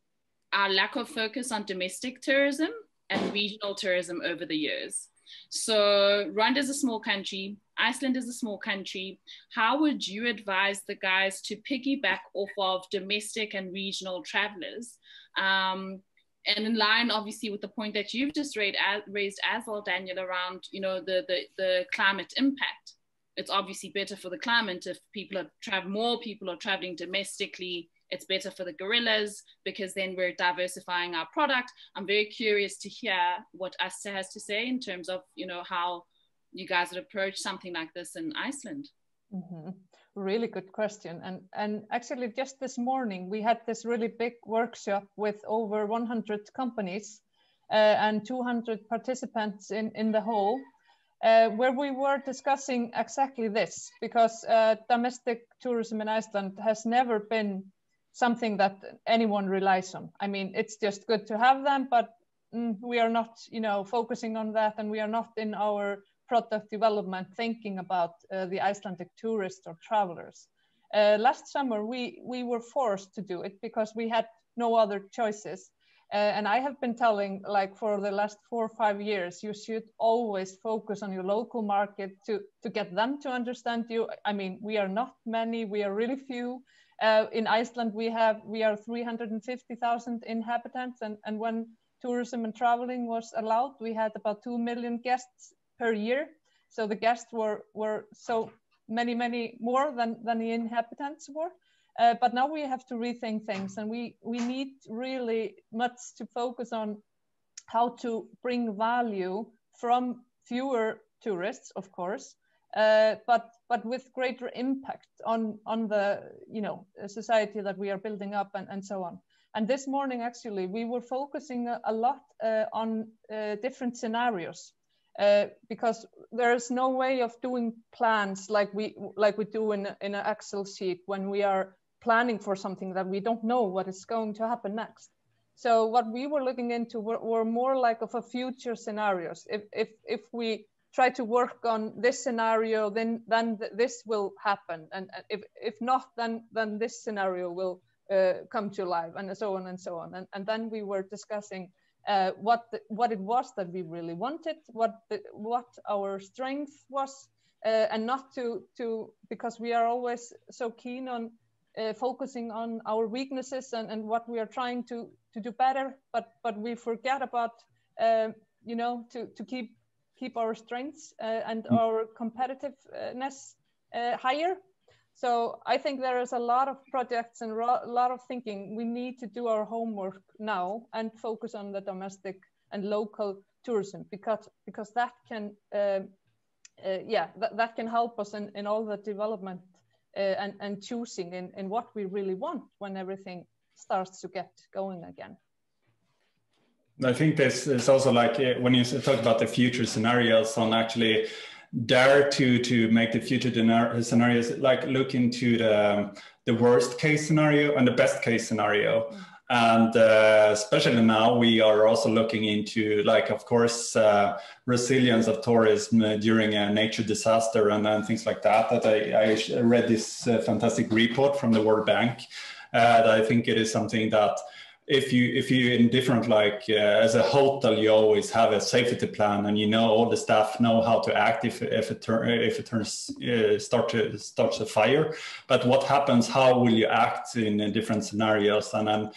our lack of focus on domestic tourism and regional tourism over the years. So, Rwanda is a small country, Iceland is a small country. How would you advise the guys to piggyback off of domestic and regional travelers? Um, and in line, obviously, with the point that you've just raised, raised as well, Daniel, around you know the, the, the climate impact it's obviously better for the climate if people are travel more people are traveling domestically it's better for the gorillas because then we're diversifying our product. I'm very curious to hear what asta has to say in terms of you know how you guys would approach something like this in iceland. Mm-hmm. really good question. And and actually just this morning we had this really big workshop with over 100 companies uh, and 200 participants in in the whole uh, where we were discussing exactly this because uh, domestic tourism in Iceland has never been something that anyone relies on. I mean, it's just good to have them, but mm, we are not, you know, focusing on that, and we are not in our product development thinking about uh, the Icelandic tourists or travelers. Uh, last summer, we we were forced to do it because we had no other choices. Uh, and I have been telling, like for the last four or five years, you should always focus on your local market to to get them to understand you. I mean, we are not many; we are really few. Uh, in Iceland, we have we are 350,000 inhabitants, and and when tourism and traveling was allowed, we had about two million guests per year. So the guests were were so many many more than than the inhabitants were. Uh, but now we have to rethink things and we, we need really much to focus on how to bring value from fewer tourists, of course, uh, but but with greater impact on on the you know society that we are building up and, and so on. And this morning, actually, we were focusing a, lot uh, on uh, different scenarios uh, because there is no way of doing plans like we like we do in in an Excel sheet when we are planning for something that we don't know what is going to happen next. So what we were looking into were, were more like of a future scenarios. If, if, if we try to work on this scenario, then, then th this will happen. And if, if not, then, then this scenario will uh, come to life and so on and so on. And, and then we were discussing uh, what, the, what it was that we really wanted, what, the, what our strength was, uh, and not to to because we are always so keen on uh, focusing on our weaknesses and, and what we are trying to to do better but but we forget about uh, you know to to keep keep our strengths uh, and mm. our competitiveness uh, higher so I think there is a lot of projects and a lot of thinking. We need to do our homework now and focus on the domestic and local tourism because because that can uh, uh, yeah that, that can help us in, in all the development Uh, and, and choosing in, in what we really want when everything starts to get going again. I think this is also like uh, when you talk about the future scenarios on actually dare to to make the future scenarios like look into the um, the worst case scenario and the best case scenario mm. And uh, especially now we are also looking into like of course uh, resilience of tourism uh, during a nature disaster and, and things like that that i, I read this uh, fantastic report from the world bank uh, that i think it is something that if you if you in different like uh, as a hotel you always have a safety plan and you know all the staff know how to act if if it turn if it turns uh, start to starts a fire. But what happens how will you act in different scenarios? And then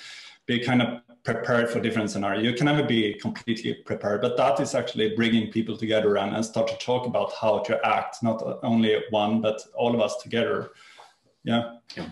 be kind of prepared for different scenarios. You can never be completely prepared but that is actually bringing people together and, and start to talk about how to act not only one but all of us together. Yeah. Yeah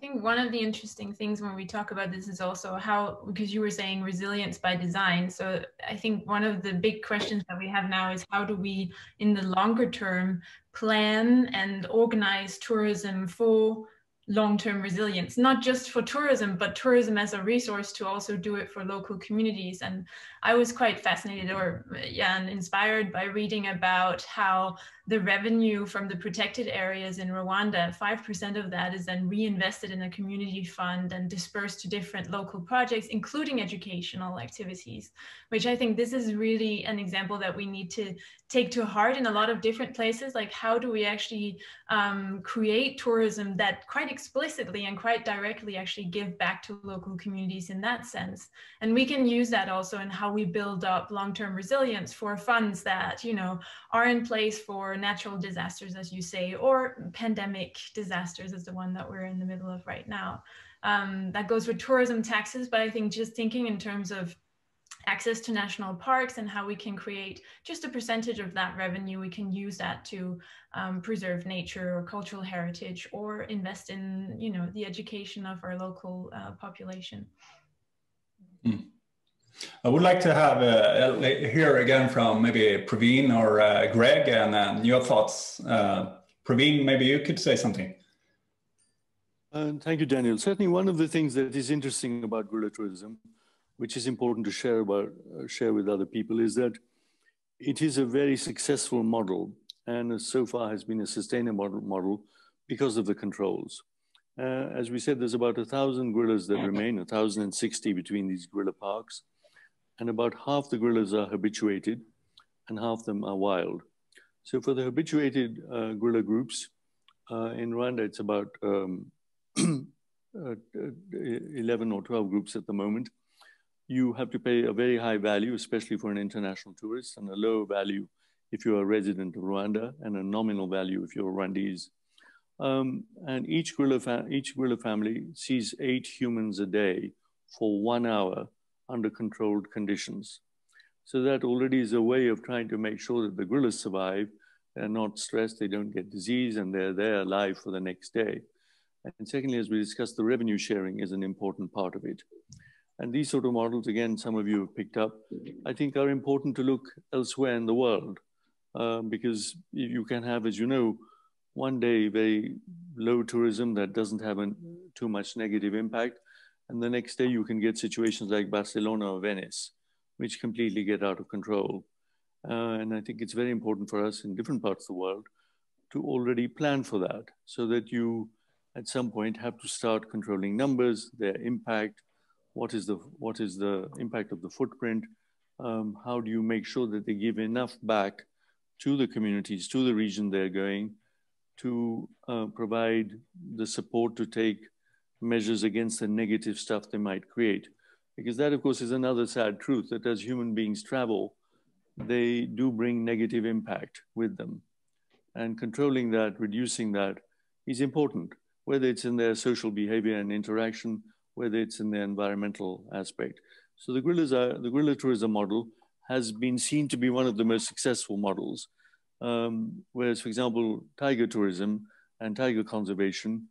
I think one of the interesting things when we talk about this is also how, because you were saying resilience by design. So I think one of the big questions that we have now is how do we, in the longer term, plan and organize tourism for long-term resilience, not just for tourism, but tourism as a resource to also do it for local communities. And I was quite fascinated or yeah, and inspired by reading about how the revenue from the protected areas in Rwanda, 5% of that is then reinvested in a community fund and dispersed to different local projects, including educational activities, which I think this is really an example that we need to take to heart in a lot of different places. Like, how do we actually um, create tourism that quite explicitly and quite directly actually give back to local communities in that sense? And we can use that also in how we build up long-term resilience for funds that, you know, are in place for natural disasters, as you say, or pandemic disasters is the one that we're in the middle of right now. Um, that goes with tourism taxes, but I think just thinking in terms of access to national parks and how we can create just a percentage of that revenue, we can use that to um, preserve nature or cultural heritage or invest in, you know, the education of our local uh, population. Mm. I would like to have uh, hear again from maybe Praveen or uh, Greg and uh, your thoughts. Uh, Praveen, maybe you could say something. Uh, thank you, Daniel. Certainly, one of the things that is interesting about gorilla tourism, which is important to share about uh, share with other people, is that it is a very successful model, and so far has been a sustainable model, because of the controls. as we said, there's about a thousand gorillas that remain, a thousand and sixty between these gorilla parks and about half the gorillas are habituated and half them are wild. So for the habituated uh, gorilla groups, uh, in Rwanda, it's about um, uh, 11 or 12 groups at the moment. You have to pay a very high value, especially for an international tourist, and a low value if you're a resident of Rwanda, and a nominal value if you're Rwandese. Um, and each gorilla, each gorilla family sees eight humans a day for one hour under controlled conditions. So that already is a way of trying to make sure that the gorillas survive. They're not stressed, they don't get disease, and they're there alive for the next day. And secondly, as we discussed, the revenue sharing is an important part of it. And these sort of models, again, some of you have picked up, I think are important to look elsewhere in the world um, because you can have, as you know, one day very low tourism that doesn't have an, too much negative impact. And the next day you can get situations like Barcelona or Venice, which completely get out of control. Uh, and I think it's very important for us in different parts of the world to already plan for that so that you at some point have to start controlling numbers, their impact, what is the, what is the impact of the footprint, um, how do you make sure that they give enough back to the communities, to the region they're going, to uh, provide the support to take measures against the negative stuff they might create. Because that, of course, is another sad truth that as human beings travel, they do bring negative impact with them. And controlling that, reducing that is important, whether it's in their social behavior and interaction, whether it's in the environmental aspect. So the are, the gorilla tourism model has been seen to be one of the most successful models. Um, whereas, for example, tiger tourism and tiger conservation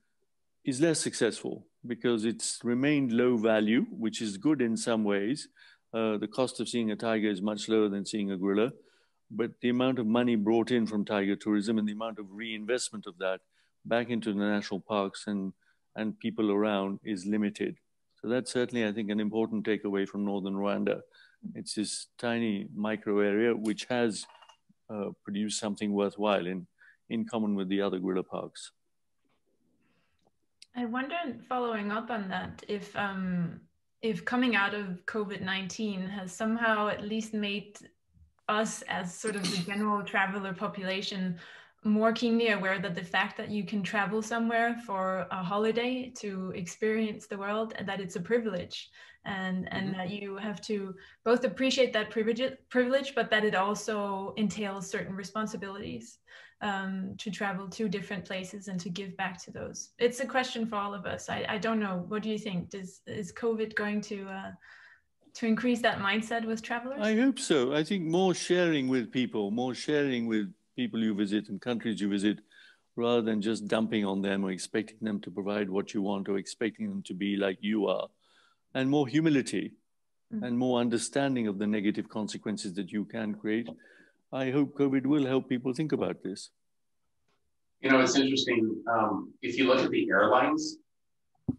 is less successful because it's remained low value, which is good in some ways. Uh, the cost of seeing a tiger is much lower than seeing a gorilla, but the amount of money brought in from tiger tourism and the amount of reinvestment of that back into the national parks and, and people around is limited. So that's certainly, I think, an important takeaway from northern Rwanda. It's this tiny micro area which has uh, produced something worthwhile in, in common with the other gorilla parks. I wonder, following up on that, if um, if coming out of COVID nineteen has somehow at least made us as sort of the general traveler population more keenly aware that the fact that you can travel somewhere for a holiday to experience the world and that it's a privilege and and mm-hmm. that you have to both appreciate that privilege privilege but that it also entails certain responsibilities um, to travel to different places and to give back to those. It's a question for all of us. I, I don't know. What do you think? Does is covid going to uh, to increase that mindset with travelers? I hope so. I think more sharing with people more sharing with people you visit and countries you visit rather than just dumping on them or expecting them to provide what you want or expecting them to be like you are. And more humility mm-hmm. and more understanding of the negative consequences that you can create. I hope covid will help people think about this. You know it's interesting um, if you look at the airlines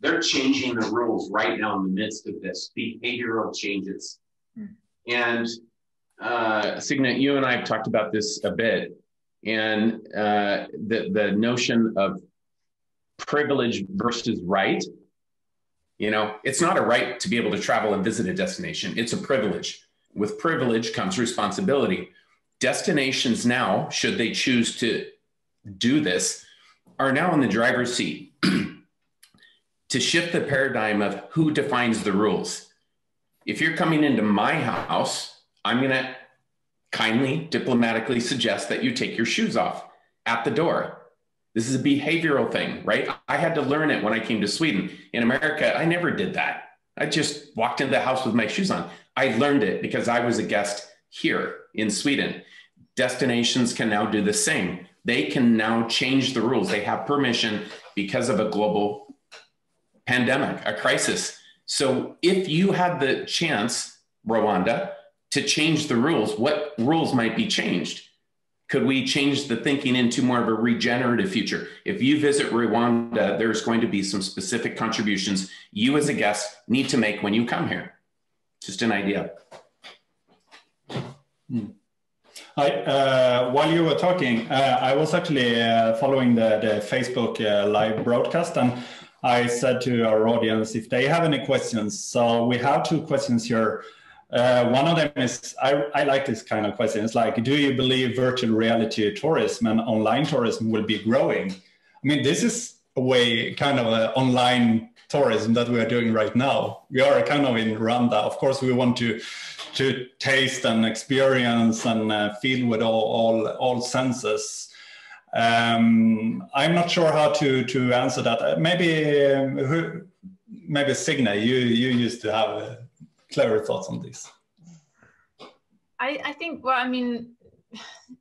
they're changing the rules right now in the midst of this behavioral changes. Mm-hmm. and uh, Signe, you and I have talked about this a bit and uh, the the notion of privilege versus right. You know, it's not a right to be able to travel and visit a destination. It's a privilege. With privilege comes responsibility. Destinations now, should they choose to do this, are now in the driver's seat to shift the paradigm of who defines the rules. If you're coming into my house, I'm going to kindly, diplomatically suggest that you take your shoes off at the door. This is a behavioral thing, right? I had to learn it when I came to Sweden. In America, I never did that. I just walked into the house with my shoes on. I learned it because I was a guest here in Sweden. Destinations can now do the same. They can now change the rules. They have permission because of a global pandemic, a crisis. So if you had the chance, Rwanda, to change the rules, what rules might be changed? Could we change the thinking into more of a regenerative future? If you visit Rwanda, there's going to be some specific contributions you as a guest need to make when you come here. Just an idea. Hmm. Hi, uh, while you were talking, uh, I was actually uh, following the, the Facebook uh, live broadcast and I said to our audience if they have any questions. So we have two questions here. Uh, one of them is I, I like this kind of question. It's like, do you believe virtual reality tourism and online tourism will be growing? I mean, this is a way kind of an online tourism that we are doing right now. We are kind of in Rwanda. Of course, we want to to taste and experience and uh, feel with all all, all senses. Um, I'm not sure how to to answer that. Uh, maybe um, who, maybe Signe, you you used to have. Clever thoughts on this. I, I think, well, I mean,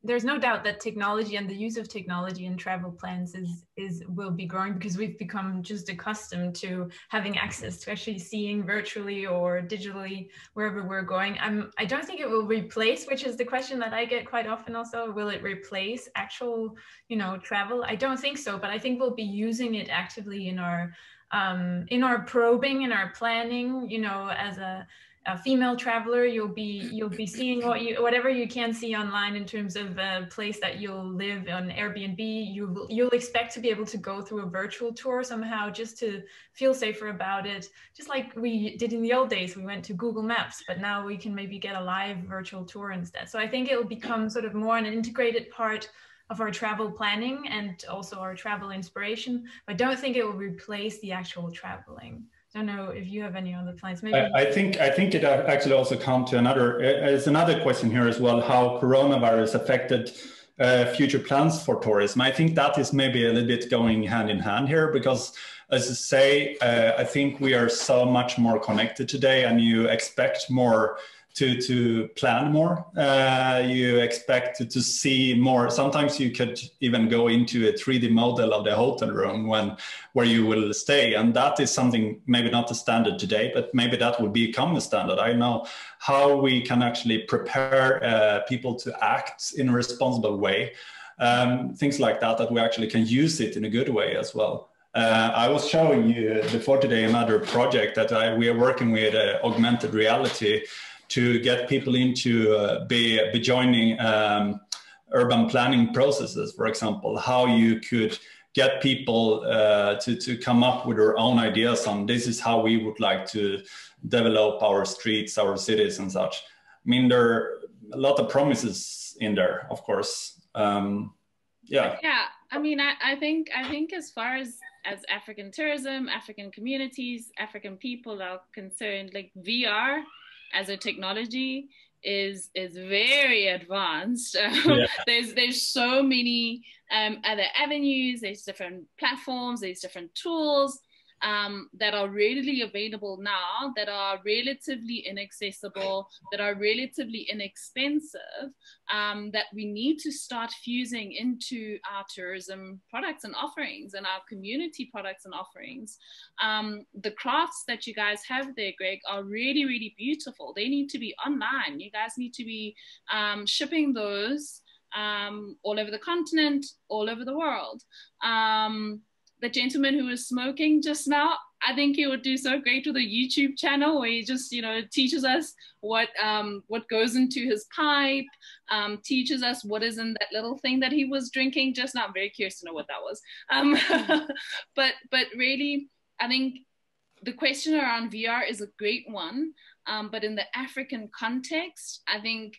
there's no doubt that technology and the use of technology in travel plans is is will be growing because we've become just accustomed to having access to actually seeing virtually or digitally wherever we're going. I'm I don't think it will replace, which is the question that I get quite often also, will it replace actual, you know, travel? I don't think so, but I think we'll be using it actively in our um, in our probing, in our planning, you know, as a, a, female traveler, you'll be you'll be seeing what you whatever you can see online in terms of a place that you'll live on Airbnb. You you'll expect to be able to go through a virtual tour somehow, just to feel safer about it. Just like we did in the old days, we went to Google Maps, but now we can maybe get a live virtual tour instead. So I think it will become sort of more an integrated part of our travel planning and also our travel inspiration. I don't think it will replace the actual traveling. I don't know if you have any other plans. Maybe I, I think I think it actually also come to another. It's another question here as well. How coronavirus affected uh, future plans for tourism. I think that is maybe a little bit going hand in hand here because, as I say, uh, I think we are so much more connected today, and you expect more to to plan more. Uh, you expect to, to, see more. Sometimes you could even go into a 3D model of the hotel room when where you will stay, and that is something maybe not the standard today, but maybe that will become a standard. I know how we can actually prepare uh, people to act in a responsible way. Um, things like that that we actually can use it in a good way as well. Uh, I was showing you before today another project that I, we are working with uh, augmented reality to get people into uh, be, be joining um, urban planning processes, for example, how you could get people uh, to, to come up with their own ideas on this is how we would like to develop our streets, our cities and such. I mean, there are a lot of promises in there, of course. Um, yeah. Yeah. I mean, I, I think I think as far as as African tourism, African communities, African people are concerned, like VR as a technology is is very advanced. yeah. there's there's so many um, other avenues. There's different platforms. There's different tools um, that are readily available now, that are relatively inaccessible, that are relatively inexpensive, um, that we need to start fusing into our tourism products and offerings and our community products and offerings. Um, the crafts that you guys have there, Greg, are really, really beautiful. They need to be online. You guys need to be um, shipping those um, all over the continent, all over the world. Um, the gentleman who was smoking just now, I think he would do so great with a YouTube channel where he just, you know, teaches us what um, what goes into his pipe, um, teaches us what is in that little thing that he was drinking. Just not very curious to know what that was. Um, but but really, I think the question around VR is a great one. Um, but in the African context, I think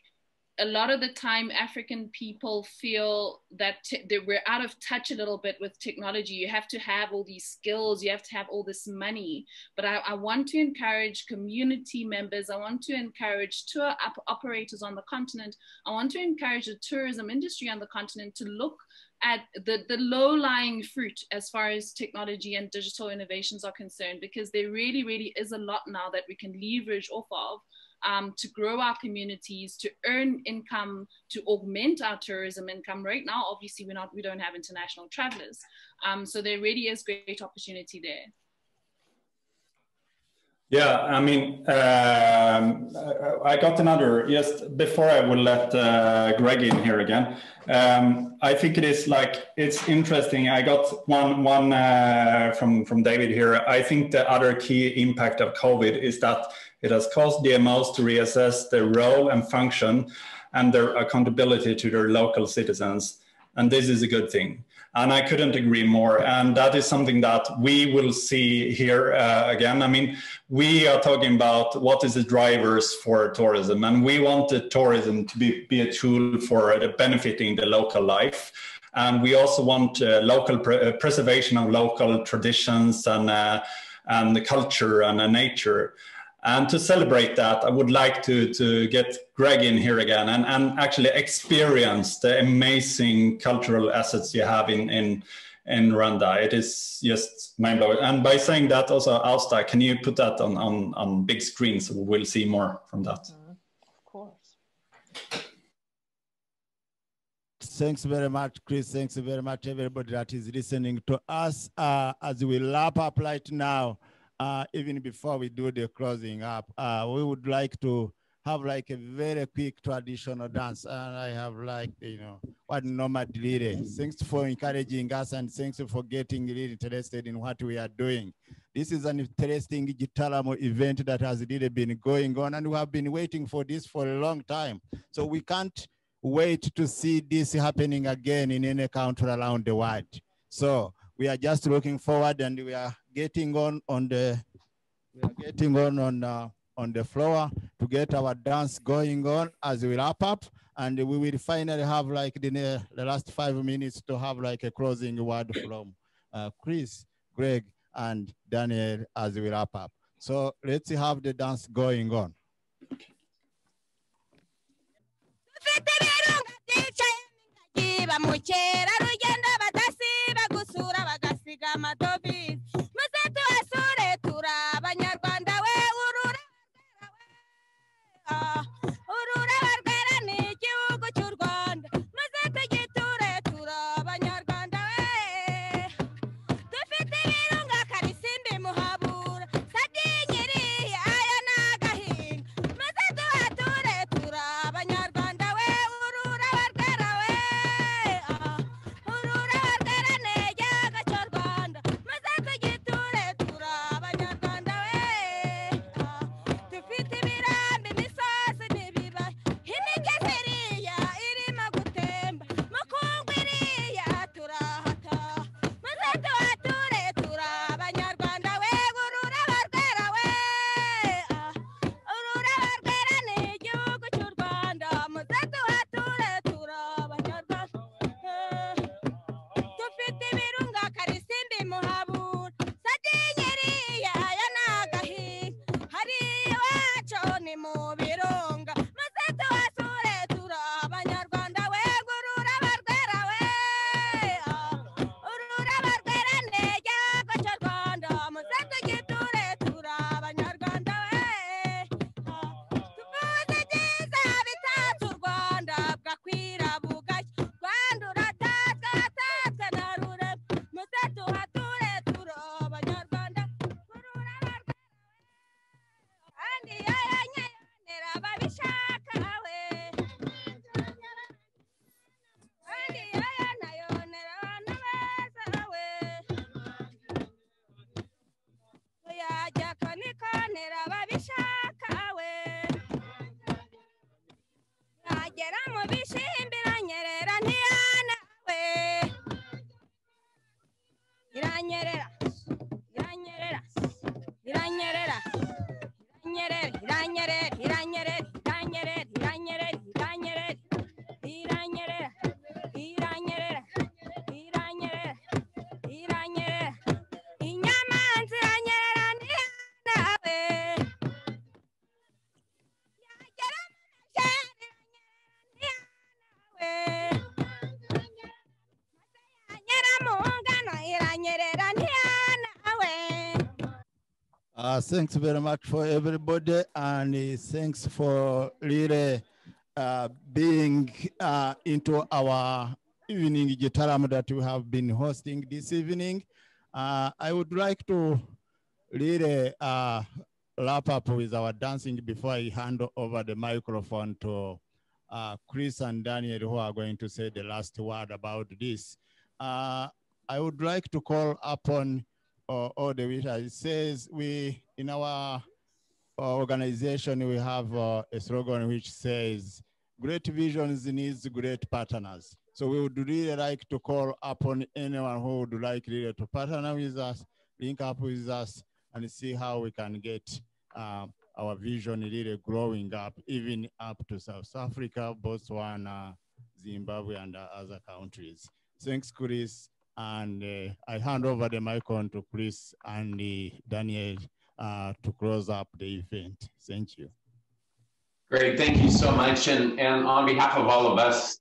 a lot of the time african people feel that, that we're out of touch a little bit with technology. You have to have all these skills. You have to have all this money. But i, I want to encourage community members. I want to encourage tour op- operators on the continent. I want to encourage the tourism industry on the continent to look at the, the low-lying fruit as far as technology and digital innovations are concerned because there really really is a lot now that we can leverage off of um, to grow our communities, to earn income, to augment our tourism income. Right now, obviously, we're not, we don't have international travelers. Um, so there really is great opportunity there. Yeah, I mean, um, I got another, just before I will let uh, Greg in here again. Um, I think it is like, it's interesting. I got one, one uh, from, from David here. I think the other key impact of COVID is that it has caused DMOs to reassess their role and function and their accountability to their local citizens. And this is a good thing. And I couldn't agree more. And that is something that we will see here uh, again. I mean, we are talking about what is the drivers for tourism, and we want the tourism to be, be a tool for benefiting the local life. And we also want uh, local pre uh, preservation of local traditions and, uh, and the culture and the nature. And to celebrate that, I would like to, to get Greg in here again and, and actually experience the amazing cultural assets you have in, in, in Rwanda. It is just mind blowing. And by saying that, also, Ásta, can you put that on, on, on big screen so we'll see more from that? Mm-hmm. Of course. Thanks very much, Chris. Thanks very much, everybody that is listening to us uh, as we wrap up right now uh, even before we do the closing up, uh, we would like to have like a very quick traditional dance. And I have like, you know, what Nomad really. Thanks for encouraging us and thanks for getting really interested in what we are doing. This is an interesting Igitaramo event that has really been going on and we have been waiting for this for a long time. So we can't wait to see this happening again in any country around the world. So we are just looking forward and we are getting on on the we are getting on on uh, on the floor to get our dance going on as we wrap up and we will finally have like the, the last five minutes to have like a closing word from uh, Chris, Greg, and Daniel as we wrap up. So let's have the dance going on. Uh, thanks very much for everybody, and uh, thanks for really uh, being uh, into our evening Igitaramo that we have been hosting this evening. Uh, I would like to really uh, wrap up with our dancing before I hand over the microphone to uh, Chris and Daniel, who are going to say the last word about this. Uh, I would like to call upon uh, all the wishes. It says we, in our uh, organization, we have uh, a slogan which says, great visions needs great partners. So we would really like to call upon anyone who would like really to partner with us, link up with us, and see how we can get um, our vision really growing up, even up to South Africa, Botswana, Zimbabwe, and uh, other countries. Thanks, Chris. And uh, I hand over the mic on to Chris and uh, Daniel uh, to close up the event. Thank you. Great, thank you so much. And, and on behalf of all of us,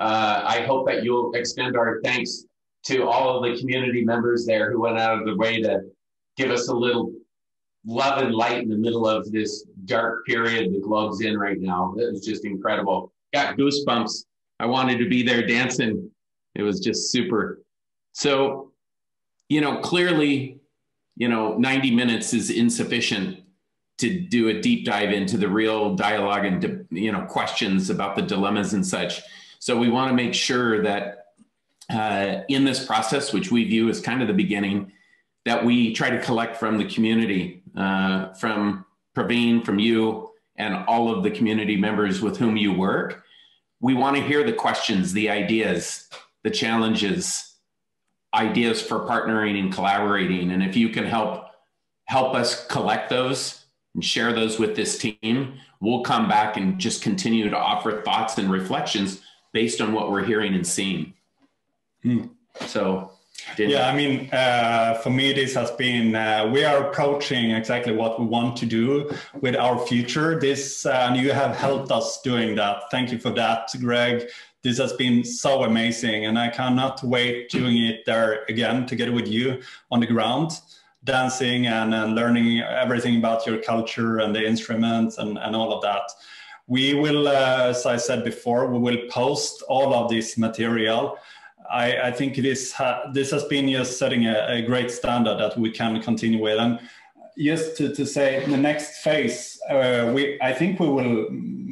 uh, I hope that you'll extend our thanks to all of the community members there who went out of the way to give us a little love and light in the middle of this dark period the globe's in right now. It was just incredible. Got goosebumps. I wanted to be there dancing. It was just super. So, you know, clearly, you know, 90 minutes is insufficient to do a deep dive into the real dialogue and you know questions about the dilemmas and such. So we want to make sure that uh, in this process, which we view as kind of the beginning, that we try to collect from the community, uh, from Praveen, from you, and all of the community members with whom you work. We want to hear the questions, the ideas, the challenges, ideas for partnering and collaborating. And if you can help help us collect those and share those with this team, we'll come back and just continue to offer thoughts and reflections based on what we're hearing and seeing. So Daniel. Yeah, I mean, uh, for me, this has been, uh, we are approaching exactly what we want to do with our future. This, uh, and you have helped us doing that. Thank you for that, Greg. This has been so amazing, and I cannot wait doing it there again together with you on the ground, dancing and, and learning everything about your culture and the instruments and, and all of that. We will, uh, as I said before, we will post all of this material. I, I think this ha this has been just setting a, a, great standard that we can continue with. And just to, to say, the next phase, uh, we I think we will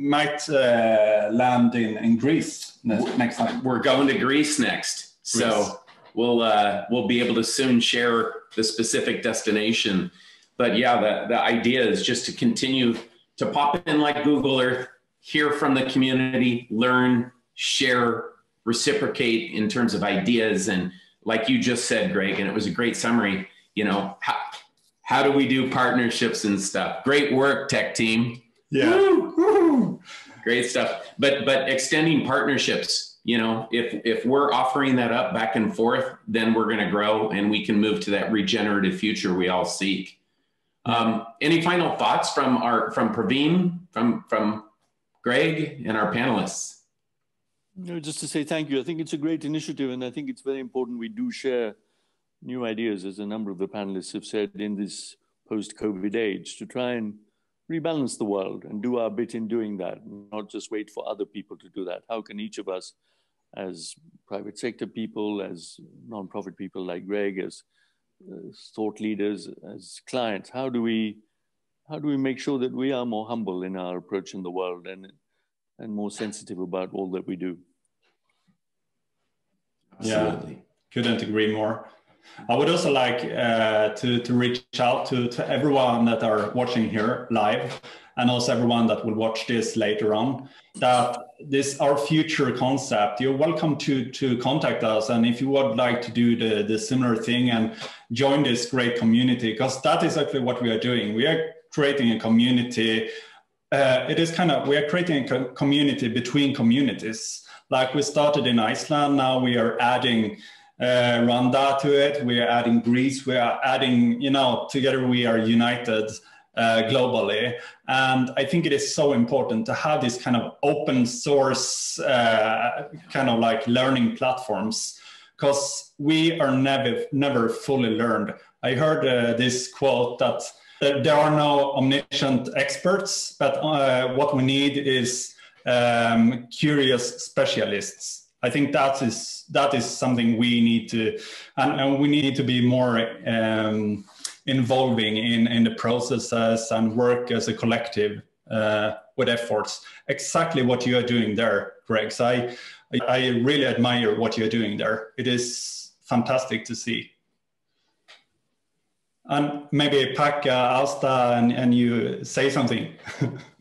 might uh, land in, in Greece next time. We're going to Greece next, Greece. so we'll uh, we'll be able to soon share the specific destination. But yeah, the the idea is just to continue to pop in like Google Earth, hear from the community, learn, share, reciprocate in terms of ideas. And like you just said, Greg, and it was a great summary, you know, how, how do we do partnerships and stuff? Great work, tech team. Yeah. Woo, woo. Great stuff. But but extending partnerships, you know, if if we're offering that up back and forth, then we're going to grow and we can move to that regenerative future we all seek. Um, any final thoughts from our from Praveen, from from Greg, and our panelists? No, just to say thank you. I think it's a great initiative, and I think it's very important we do share new ideas, as a number of the panelists have said, in this post-COVID age, to try and rebalance the world and do our bit in doing that, not just wait for other people to do that. How can each of us, as private sector people, as nonprofit people like Greg, as uh, thought leaders, as clients, how do we how do we make sure that we are more humble in our approach in the world and and more sensitive about all that we do? Absolutely. Yeah, couldn't agree more. I would also like uh, to, to reach out to, to everyone that are watching here live and also everyone that will watch this later on that this our future concept you're welcome to to contact us. And if you would like to do the, the similar thing and join this great community because that is actually what we are doing. We are creating a community uh, it is kind of we are creating a community between communities. Like we started in iceland now we are adding uh, Rwanda to it. We are adding Greece. We are adding, you know, together we are united uh, globally. And I think it is so important to have this kind of open source, uh, kind of like learning platforms, because we are never, never fully learned. I heard uh, this quote that there are no omniscient experts, but uh, what we need is um, curious specialists I think that is that is something we need to, and, and we need to be more um, involving in in the processes and work as a collective uh, with efforts. Exactly what you are doing there, Greg. So I I really admire what you're doing there. It is fantastic to see. And maybe Pack uh, Asta and, and you say something.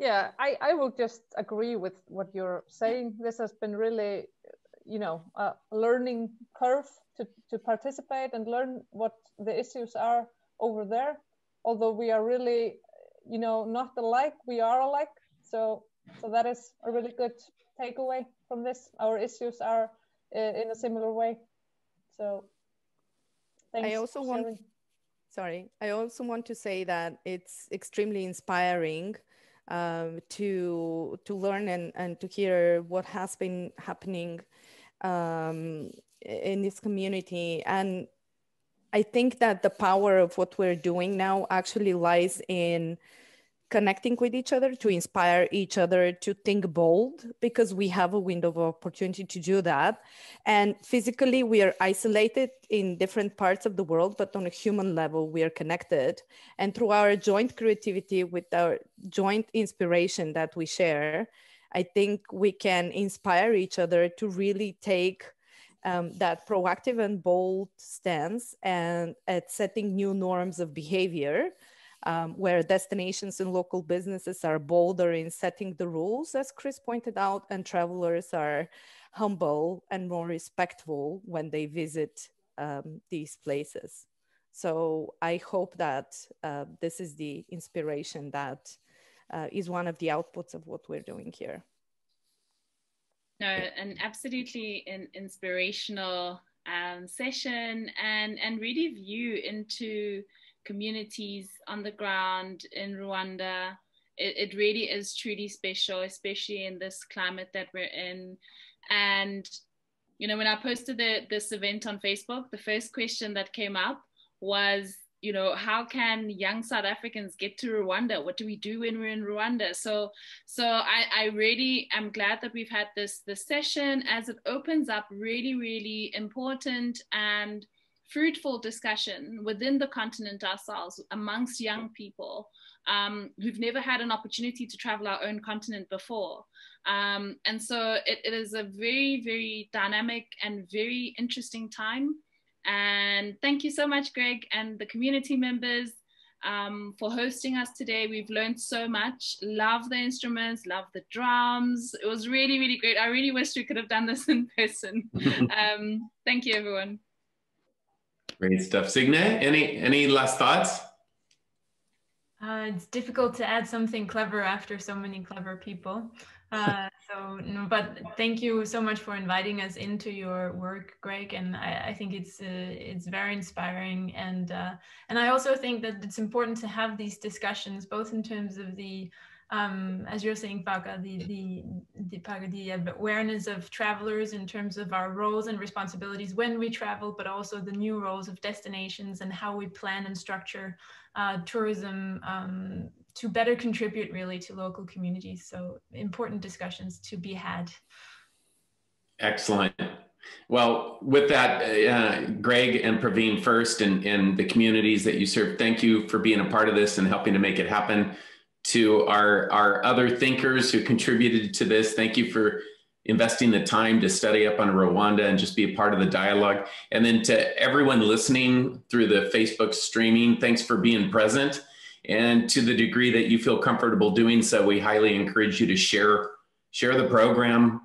Yeah, I, I will just agree with what you're saying. This has been really, you know, a learning curve to, to participate and learn what the issues are over there. Although we are really, you know, not alike, we are alike. So, so that is a really good takeaway from this. Our issues are uh, in a similar way. So, thanks. I also want, sorry, I also want to say that it's extremely inspiring um, to to learn and, and to hear what has been happening um, in this community. And I think that the power of what we're doing now actually lies in connecting with each other to inspire each other to think bold because we have a window of opportunity to do that. And physically we are isolated in different parts of the world but on a human level we are connected. And through our joint creativity with our joint inspiration that we share i think we can inspire each other to really take um, that proactive and bold stance and at setting new norms of behavior um, where destinations and local businesses are bolder in setting the rules, as Chris pointed out, and travelers are humble and more respectful when they visit um, these places. So I hope that uh, this is the inspiration that uh, is one of the outputs of what we're doing here. No, an absolutely an inspirational um, session and, and really view into communities on the ground in Rwanda. It, it really is truly special, especially in this climate that we're in. And, you know, when I posted the, this event on Facebook, the first question that came up was you know how can young south africans get to rwanda what do we do when we're in rwanda so so i i really am glad that we've had this this session as it opens up really really important and fruitful discussion within the continent ourselves amongst young people um, who've never had an opportunity to travel our own continent before. Um, and so it, it is a very, very dynamic and very interesting time. And thank you so much, Greg, and the community members um, for hosting us today. We've learned so much. Love the instruments, love the drums. It was really, really great. I really wish we could have done this in person. um, thank you, everyone. Great stuff. Signe, any any last thoughts? Uh, it's difficult to add something clever after so many clever people. Uh, so, no, but thank you so much for inviting us into your work, Greg. And I, I think it's uh, it's very inspiring. And uh, and I also think that it's important to have these discussions, both in terms of the um, as you're saying, Paka, the the the, Paka, the awareness of travelers in terms of our roles and responsibilities when we travel, but also the new roles of destinations and how we plan and structure uh, tourism um, to better contribute really to local communities. So important discussions to be had. Excellent. Well, with that, uh, Greg and Praveen first and, and the communities that you serve, thank you for being a part of this and helping to make it happen. To our, our other thinkers who contributed to this, thank you for investing the time to study up on Rwanda and just be a part of the dialogue. And then to everyone listening through the Facebook streaming, thanks for being present. And to the degree that you feel comfortable doing so, we highly encourage you to share, share the program,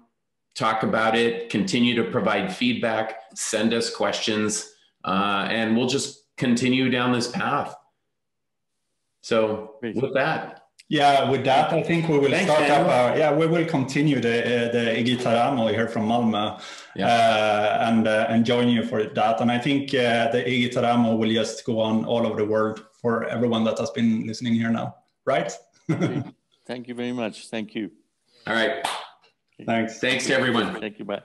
talk about it, continue to provide feedback, send us questions, uh, and we'll just continue down this path. So with that. Yeah, with that, I think we will Thanks, start Daniel. up our, yeah, we will continue the, uh, the Igitaramo here from Malmö yeah. uh, and, uh, and join you for that. And I think uh, the Igitaramo will just go on all over the world for everyone that has been listening here now, right? Thank you very much. Thank you. All right. Thanks. Thanks to everyone. Thank you. Bye.